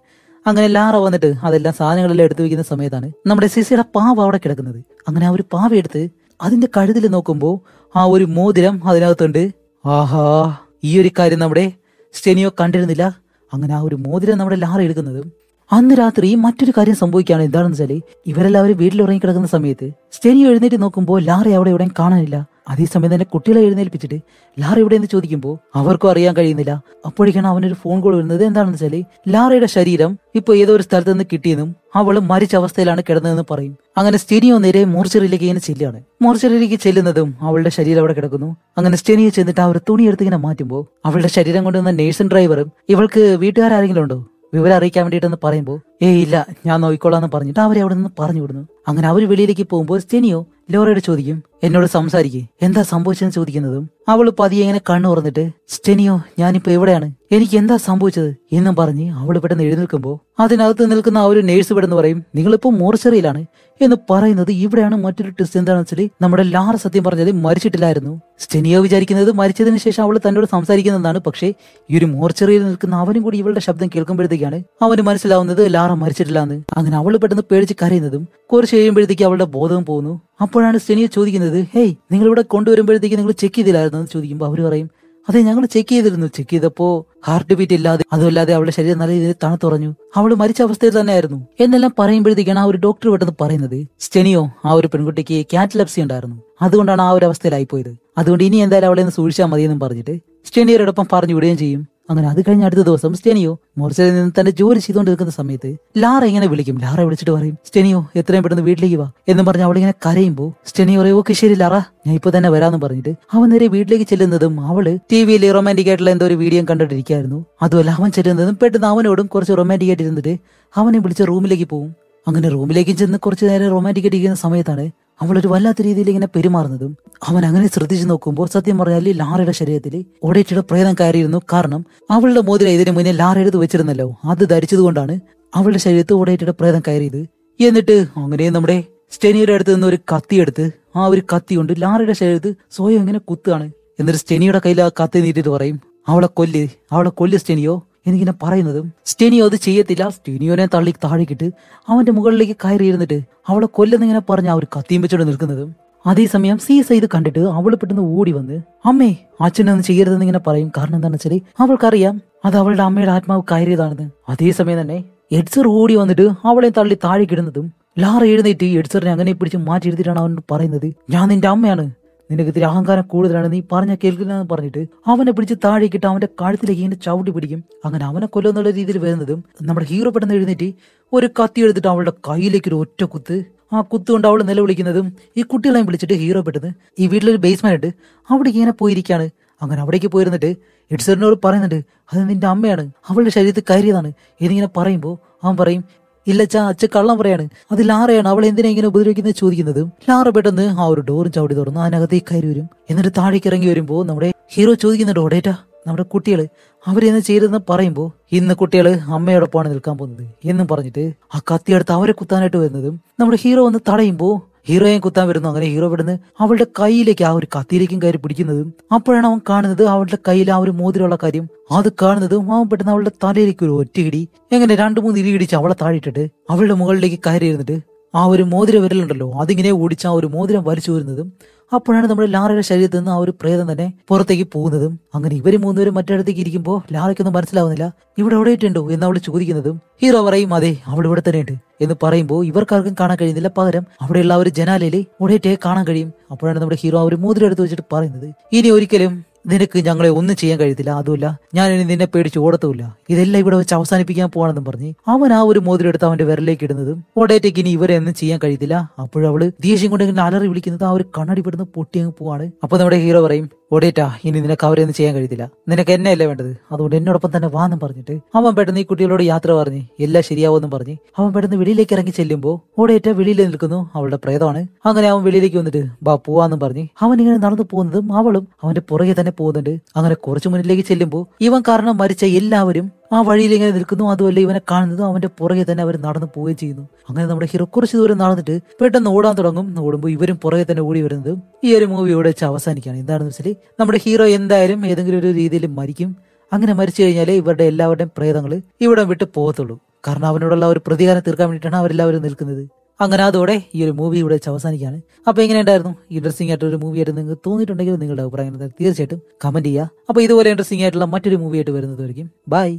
അങ്ങനെ ലാറ വന്നിട്ട് അതെല്ലാം സാധനങ്ങളെല്ലാം എടുത്തു വെക്കുന്ന സമയത്താണ് നമ്മുടെ സിസിയുടെ പാവ അവിടെ കിടക്കുന്നത്. അങ്ങനെ ആ ഒരു പാവ എടുത്ത് അതിന്റെ കഴുതിൽ നോക്കുമ്പോൾ ആ ഒരു മോതിരം അതിനകത്തുണ്ട്. ആഹാ ഈ ഒരു കാര്യം നമ്മുടെ സ്റ്റെനിയോ കണ്ടിരുന്നില്ല. അങ്ങനെ ആ ഒരു മോതിരം നമ്മുടെ ലാറി എടുക്കുന്നതും. അന്ന് രാത്രി മറ്റൊരു കാര്യം സംഭവിക്കുകയാണ് എന്താണെന്ന് വെച്ചാൽ ഇവരെല്ലാവരും വീട്ടിൽ ഉറങ്ങി കിടക്കുന്ന സമയത്ത് സ്റ്റെനിയോ എഴുന്നേറ്റ് നോക്കുമ്പോൾ ലാറി അവിടെ എവിടെയും കാണാനില്ല. അതേസമയം തന്നെ കുട്ടികളെ എഴുന്നേൽപ്പിച്ചിട്ട് ലാറ എവിടെ എന്ന് ചോദിക്കുമ്പോൾ അവർക്കും അറിയാൻ കഴിയുന്നില്ല. അപ്പോഴേക്കാണ് അവനൊരു ഫോൺ കോൾ വരുന്നത്. എന്താണെന്ന് വെച്ചാൽ ലാറയുടെ ശരീരം ഇപ്പൊ ഏതോ ഒരു സ്ഥലത്ത് നിന്ന് കിട്ടിയെന്നും അവൾ മരിച്ച അവസ്ഥയിലാണ് കിടന്നതെന്ന് പറയും. അങ്ങനെ സ്റ്റെനിയോ നേരെ മോർച്ചറിയിലേക്ക് ഇങ്ങനെ ചെല്ലുകയാണ്. മോർച്ചറിയിലേക്ക് ചെല്ലുന്നതും അവളുടെ ശരീരം അവിടെ കിടക്കുന്നു. അങ്ങനെ സ്റ്റെനിയോ ചെന്നിട്ട് ആ തുണി എടുത്ത് ഇങ്ങനെ മാറ്റുമ്പോൾ അവളുടെ ശരീരം കൊണ്ടുവന്ന നേഴ്സും ഡ്രൈവറും ഇവൾക്ക് വീട്ടുകാരെങ്കിലും ഉണ്ടോ? വിവരം അറിയിക്കാൻ വേണ്ടിയിട്ടെന്ന് പറയുമ്പോൾ ഏയ് ഇല്ല ഞാൻ നോക്കിക്കോളാന്ന് പറഞ്ഞിട്ട് അവരെ അവിടെ നിന്ന് പറഞ്ഞു വിടുന്നു. അങ്ങനെ അവർ വെളിയിലേക്ക് പോകുമ്പോൾ സ്റ്റെനിയോ ലോറയോട് ചോദിക്കും എന്നോട് സംസാരിക്കേ എന്താ സംഭവിച്ചെന്ന് ചോദിക്കുന്നതും? അവൾ പതിയെ ഇങ്ങനെ കണ്ണു തുറന്നിട്ട് സ്റ്റെനിയോ ഞാനിപ്പോ എവിടെയാണ്? എനിക്ക് എന്താ സംഭവിച്ചത്? എന്നും പറഞ്ഞ് അവൾ പെട്ടെന്ന് എഴുന്നേൽക്കുമ്പോൾ അതിനകത്ത് നിൽക്കുന്ന ആ ഒരു നേഴ്സ് പെട്ടെന്ന് പറയും നിങ്ങളിപ്പോ മോർച്ചറിയിലാണ് എന്ന് പറയുന്നത് ഇവിടെയാണ് മറ്റൊരു ട്വിസ്റ്റ് എന്താണെന്ന് വെച്ചാൽ നമ്മുടെ ലാറ സത്യം പറഞ്ഞത് മരിച്ചിട്ടില്ലായിരുന്നു. സ്റ്റെനിയോ വിചാരിക്കുന്നത് മരിച്ചതിന് ശേഷം അവൾ തന്നോട് സംസാരിക്കുന്നതാണ് പക്ഷേ ഈ ഒരു മോർച്ചറിയിൽ നിൽക്കുന്ന അവനും കൂടി ഇവളുടെ ശബ്ദം കേൾക്കുമ്പോഴത്തേക്കാണ് അവന് മനസ്സിലാവുന്നത് മരിച്ചിട്ടില്ലാന്ന്. അങ്ങനെ അവൾ പെട്ടെന്ന് പേടിച്ച് കരയുന്നതും കുറച്ച് കഴിയുമ്പോഴത്തേക്ക് അവളുടെ ബോധവും പോകുന്നു. അപ്പോഴാണ് സെനിയെ ചോദിക്കുന്നത് ഹേയ് നിങ്ങൾ ഇവിടെ കൊണ്ടുവരുമ്പോഴത്തേക്ക് നിങ്ങൾ ചെക്ക് ചെയ്തില്ലായിരുന്നു? എന്ന് ചോദിക്കുമ്പോൾ അവർ പറയും അതെ ഞങ്ങൾ ചെക്ക് ചെയ്തിരുന്നു. ചെക്ക് ചെയ്തപ്പോ ഹാർട്ട് ബീറ്റ് ഇല്ലാതെ അതുമല്ലാതെ അവളുടെ ശരീരം നല്ല രീതിയിൽ തണുത്തുറഞ്ഞു. അവൾ മരിച്ച അവസ്ഥയിൽ തന്നെയായിരുന്നു. എന്നെല്ലാം പറയുമ്പോഴത്തേക്കാണ് ആ ഒരു ഡോക്ടർ പെട്ടെന്ന് പറയുന്നത് സ്റ്റെനിയോ ആ ഒരു പെൺകുട്ടിക്ക് കാറ്റലപ്സി ഉണ്ടായിരുന്നു. അതുകൊണ്ടാണ് ആ ഒരു അവസ്ഥയിലായി പോയത് അതുകൊണ്ട് ഇനി എന്തായാലും അവളെ ഒന്ന് സൂക്ഷിച്ചാൽ മതിയെന്നും പറഞ്ഞിട്ട് സ്റ്റെനിയോടൊപ്പം പറഞ്ഞു വിടുകയും ചെയ്യും. അങ്ങനെ അത് കഴിഞ്ഞ അടുത്ത ദിവസം സ്റ്റെനിയോ മോർച്ചറിൽ നിന്ന് തന്റെ ജോലി ചെയ്തുകൊണ്ട് നിൽക്കുന്ന സമയത്ത് ലാറ ഇങ്ങനെ വിളിക്കും. ലാറ വിളിച്ചിട്ട് പറയും സ്റ്റെനിയോ എത്രയും പെട്ടെന്ന് വീട്ടിലേക്ക് വാ. എന്ന് പറഞ്ഞ് അവളിങ്ങനെ കരയുമ്പോൾ സ്റ്റെനിയോ പറയും ഓക്കെ ശരി ലാറ ഞാൻ ഇപ്പൊ തന്നെ വരാന്ന് പറഞ്ഞിട്ട് അവൻ നേരെ വീട്ടിലേക്ക് ചെല്ലുന്നതും അവൾ ടി വിയിൽ റൊമാന്റിക് ആയിട്ടുള്ള എന്തോ ഒരു വീഡിയോ കണ്ടിട്ടിരിക്കായിരുന്നു. അതുമല്ല അവൻ ചെല്ലുന്നതും പെട്ടെന്ന് അവനോടും കുറച്ച് റൊമാന്റിക് ആയിട്ട് ഇരുന്നിട്ട് അവനെ വിളിച്ച് റൂമിലേക്ക് പോകും അങ്ങനെ റൂമിലേക്ക് ചെന്ന് കുറച്ച് നേരം റൊമാന്റിക് ആയിട്ട് ഇരിക്കുന്ന സമയത്താണ് അവളൊരു വല്ലാത്ത രീതിയിൽ ഇങ്ങനെ പെരുമാറുന്നതും അവൻ അങ്ങനെ ശ്രദ്ധിച്ചു നോക്കുമ്പോൾ സത്യം പറഞ്ഞാൽ ലാറയുടെ ശരീരത്തിൽ ഒടേറ്റയുടെ പ്രേതം കയറിയിരുന്നു. കാരണം അവളുടെ മോതിര ഇതിന് മുന്നേ ലാറ എടുത്ത് വെച്ചിരുന്നല്ലോ. അത് ധരിച്ചതുകൊണ്ടാണ് അവളുടെ ശരീരത്ത് ഒടേറ്റയുടെ പ്രേതം കയറിയത്. എന്നിട്ട് അങ്ങനെ നമ്മുടെ സ്റ്റെനിയുടെ അടുത്ത് നിന്ന് ഒരു കത്തി എടുത്ത് ആ ഒരു കത്തി കൊണ്ട് ലാറയുടെ ശരീരത്ത് സ്വയം ഇങ്ങനെ കുത്തുകയാണ്. എന്നിട്ട് സ്റ്റെനിയുടെ കയ്യിൽ ആ കത്തി നീട്ടിട്ട് പറയും അവളെ കൊല്ല് അവളെ കൊല്ല് സ്റ്റെനിയോ. എനിക്കിങ്ങനെ പറയുന്നതും സ്റ്റെനിയോ അത് ചെയ്യത്തില്ല. സ്റ്റെനിയോനെ തള്ളി താഴേക്കിട്ട് അവന്റെ മുകളിലേക്ക് കയറി ഇരുന്നിട്ട് അവളെ കൊല്ലെന്നിങ്ങനെ പറഞ്ഞ് ഒരു കത്തിയും വെച്ചോണ്ട് നിൽക്കുന്നതും. അതേസമയം സീസ ഇത് കണ്ടിട്ട് അവൾ പെട്ടെന്ന് ഓടി വന്ന് അമ്മേ അച്ഛനൊന്നും ചെയ്യരുതെന്ന് ഇങ്ങനെ പറയും. കാരണം എന്താണെന്ന് വെച്ചാൽ അവൾക്കറിയാം അത് അവളുടെ അമ്മയുടെ ആത്മാവ് കയറിയതാണെന്ന്. അതേസമയം തന്നെ എഡ്സർ ഓടി വന്നിട്ട് അവളെ തള്ളി താഴേക്കിടുന്നതും ലാറ എഴുന്നേറ്റ് എഡ്സറിനെ അങ്ങനെ പിടിച്ച് മാറ്റി എടുത്തിട്ടാണ് അവൻ പറയുന്നത്. ഞാൻ നിന്റെ അമ്മയാണ്. നിനക്ക് ഇത്തിരി അഹങ്കാരം കൂടുതലാണ് നീ പറഞ്ഞ കേൾക്കില്ലെന്ന് പറഞ്ഞിട്ട് അവനെ പിടിച്ച് താഴേക്കിട്ട് അവന്റെ കഴുത്തിലേക്ക് ഇങ്ങനെ ചവിട്ടി പിടിക്കും. അങ്ങനെ അവനെ കൊല്ലുന്നുള്ള രീതിയിൽ വരുന്നതും നമ്മുടെ ഹീറോ പെട്ടെന്ന് എഴുന്നേറ്റ് ഒരു കത്തി എടുത്തിട്ട് അവളുടെ കയ്യിലേക്ക് ഒരു ഒറ്റ കുത്ത്. ആ കുത്ത് കൊണ്ട് അവൾ നിലവിളിക്കുന്നതും ഈ കുട്ടികളെയും വിളിച്ചിട്ട് ഹീറോ പെട്ടെന്ന് ഈ വീട്ടിലൊരു ബേസ്മെന്റ് ഉണ്ട്. അവിടേക്ക് ഇങ്ങനെ പോയിരിക്കാണ്. അങ്ങനെ അവിടേക്ക് പോയിരുന്നിട്ട് എഡ്സറിനോട് പറയുന്നുണ്ട് അത് നിന്റെ അമ്മയാണ്. അവളുടെ ശരീരത്തിൽ കയറിയതാണ്. എന്നിങ്ങനെ പറയുമ്പോൾ അവൻ പറയും ഇല്ലച്ചാ അച്ഛ കള്ളം പറയാണ്. അത് ലാറയാണ് അവൾ എന്തിനാ ഇങ്ങനെ ഉപദ്രവിക്കുന്നത് ചോദിക്കുന്നത്? ലാറ പെട്ടെന്ന് ആ ഒരു ഡോറും ചവിടി തുറന്ന്. അതിനകത്തേക്ക് കയറി വരും. എന്നിട്ട് താഴേക്ക് ഇറങ്ങി വരുമ്പോൾ നമ്മുടെ ഹീറോ ചോദിക്കുന്നുണ്ട് ഓടേറ്റാ നമ്മുടെ കുട്ടികൾ അവരെന്ന് ചെയ്തെന്ന് പറയുമ്പോൾ ഇന്ന് കുട്ടികൾ അമ്മയോടൊപ്പമാണ് നിൽക്കാൻ പോകുന്നത് എന്നും പറഞ്ഞിട്ട് ആ കത്തിയെടുത്ത് അവരെ കുത്താനായിട്ട് വരുന്നതും നമ്മുടെ ഹീറോ ഒന്ന് തടയുമ്പോൾ ഹീറോയെ കുത്താൻ വരുന്നു. അങ്ങനെ ഹീറോ ഇവിടുന്ന് അവളുടെ കയ്യിലേക്ക് ആ ഒരു കത്തിയിലേക്കും കയറി പിടിക്കുന്നതും അപ്പോഴാണ് അവൻ കാണുന്നത് അവളുടെ കയ്യിൽ ആ ഒരു മോതിരമുള്ള കാര്യം. അത് കാണുന്നതും അവൻ പെട്ടെന്ന് അവളുടെ തലയിലേക്ക് ഒരു ഒറ്റയിടി എങ്ങനെ രണ്ടു മൂന്ന് ഇരി ഇടിച്ച് അവളെ താഴെയിട്ടിട്ട് അവളുടെ മുകളിലേക്ക് കയറി ഇരുന്നിട്ട് ആ ഒരു മോതിര വിരലുണ്ടല്ലോ അതിങ്ങനെ ഓടിച്ച് ആ ഒരു മോതിരം വലിച്ചു വരുന്നതും അപ്പോഴാണ് നമ്മുടെ ലാറയുടെ ശരീരത്തിൽ നിന്ന് ആ ഒരു പ്രേതം തന്നെ പുറത്തേക്ക് പോകുന്നതും അങ്ങനെ ഇവർ മൂന്നുപേരും മറ്റിടത്തേക്ക് ഇരിക്കുമ്പോൾ ലാറയ്ക്കൊന്നും മനസ്സിലാവുന്നില്ല. ഇവിടെ എവിടെയിട്ടുണ്ടോ എന്ന് അവൾ ചോദിക്കുന്നതും ഹീറോ പറയും അതെ അവൾ ഇവിടെ തന്നെ ഉണ്ട് എന്ന് പറയുമ്പോൾ ഇവർക്കാർക്കും കാണാൻ കഴിയുന്നില്ല. പകരം അവിടെയുള്ള ഒരു ജനാലയിൽ ഉടേറ്റേ കാണാൻ കഴിയും. അപ്പോഴാണ് നമ്മുടെ ഹീറോ ആ ഒരു എടുത്ത് വെച്ചിട്ട് പറയുന്നത്. ഇനി ഒരിക്കലും നിനക്ക് ഞങ്ങളെ ഒന്നും ചെയ്യാൻ കഴിയത്തില്ല അതുമല്ല ഞാൻ ഇനി നിന്നെ പേടിച്ച് ഓടത്തുമില്ല. ഇതെല്ലാം ഇവിടെ വെച്ച് അവസാനിപ്പിക്കാൻ പോവാണെന്നും പറഞ്ഞ് അവൻ ആ ഒരു മോതിരം എടുത്ത് അവന്റെ വിരലേക്ക് ഇടുന്നതും ഓടേറ്റേക്ക് ഇനി ഇവരെ ഒന്നും ചെയ്യാൻ കഴിയത്തില്ല. അപ്പോഴവൾ ദേഷ്യം കൊണ്ട് അലറി വിളിക്കുന്നത് ആ ഒരു കണ്ണടി പെടുന്ന പൊട്ടി അങ്ങ് പോവാണ്. അപ്പൊ നമ്മുടെ ഹീറോ പറയും ഓടേറ്റാ ഇനി നിനക്ക് അവരെ ഒന്നും ചെയ്യാൻ കഴിയത്തില്ല. നിനക്ക് എന്നെ അല്ലേ വേണ്ടത്? അതുകൊണ്ട് എന്നോടൊപ്പം തന്നെ വാന്നും പറഞ്ഞിട്ട് അവൻ പെട്ടെന്ന് ഈ കുട്ടികളോട് യാത്ര പറഞ്ഞ് എല്ലാം ശരിയാവുമെന്നും പറഞ്ഞ് അവൻ പെട്ടെന്ന് വെളിയിലേക്ക് ഇറങ്ങി ചെല്ലുമ്പോൾ ഒടേറ്റ വെളിയിൽ നിൽക്കുന്നു അവളുടെ പ്രേതമാണ്. അങ്ങനെ അവൻ വെളിയിലേക്ക് വന്നിട്ട് ബാ പോവാന്നും പറഞ്ഞ് അവൻ ഇങ്ങനെ നടന്നു പോകുന്നതും അവളും അവന്റെ പുറകെ തന്നെ പോകുന്നുണ്ട്. അങ്ങനെ കുറച്ചു മുന്നിലേക്ക് ചെല്ലുമ്പോൾ ഇവൻ കാരണം മരിച്ച എല്ലാവരും ആ വഴിയിൽ ഇങ്ങനെ നിൽക്കുന്നു അതുമല്ല ഇവനെ കാണുന്നതും അവന്റെ പുറകെ തന്നെ അവർ നടന്നു പോവുകയും ചെയ്യുന്നു. അങ്ങനെ നമ്മുടെ ഹീറോ കുറച്ച് ദൂരം നടന്നിട്ട് പെട്ടെന്ന് ഓടാൻ തുടങ്ങും. ഓടുമ്പോൾ ഇവരും പുറകെ തന്നെ ഓടി വരുന്നത് ഈ ഒരു മൂവി ഇവിടെ വെച്ച് അവസാനിക്കുകയാണ്. എന്താണെന്ന് വെച്ചാൽ നമ്മുടെ ഹീറോ എന്തായാലും ഏതെങ്കിലും ഒരു രീതിയിൽ മരിക്കും. അങ്ങനെ മരിച്ചു കഴിഞ്ഞാൽ ഇവരുടെ എല്ലാവരുടെയും പ്രേതങ്ങൾ ഇവിടെ വിട്ട് പോകത്തുള്ളൂ. കാരണം അവനോടുള്ള ഒരു പ്രതികാരം തീർക്കാൻ വേണ്ടിയിട്ടാണ് അവരെല്ലാവരും നിൽക്കുന്നത്. അങ്ങനെ അതോടെ ഈ ഒരു മൂവി ഇവിടെ വെച്ച് അവസാനിക്കുകയാണ്. അപ്പൊ എങ്ങനെ ഉണ്ടായിരുന്നു? ഇൻട്രസ്റ്റിംഗ് ആയിട്ട് ഒരു മൂവി ആയിട്ട് നിങ്ങൾക്ക് തോന്നിയിട്ടുണ്ടെങ്കിൽ നിങ്ങളുടെ അഭിപ്രായം തീർച്ചയായിട്ടും കമന്റ് ചെയ്യുക. അപ്പൊ ഇതുപോലെ ഇൻട്രസ്റ്റിംഗ് ആയിട്ടുള്ള മറ്റൊരു മൂവി ആയിട്ട് വരുന്നതായിരിക്കും ബൈ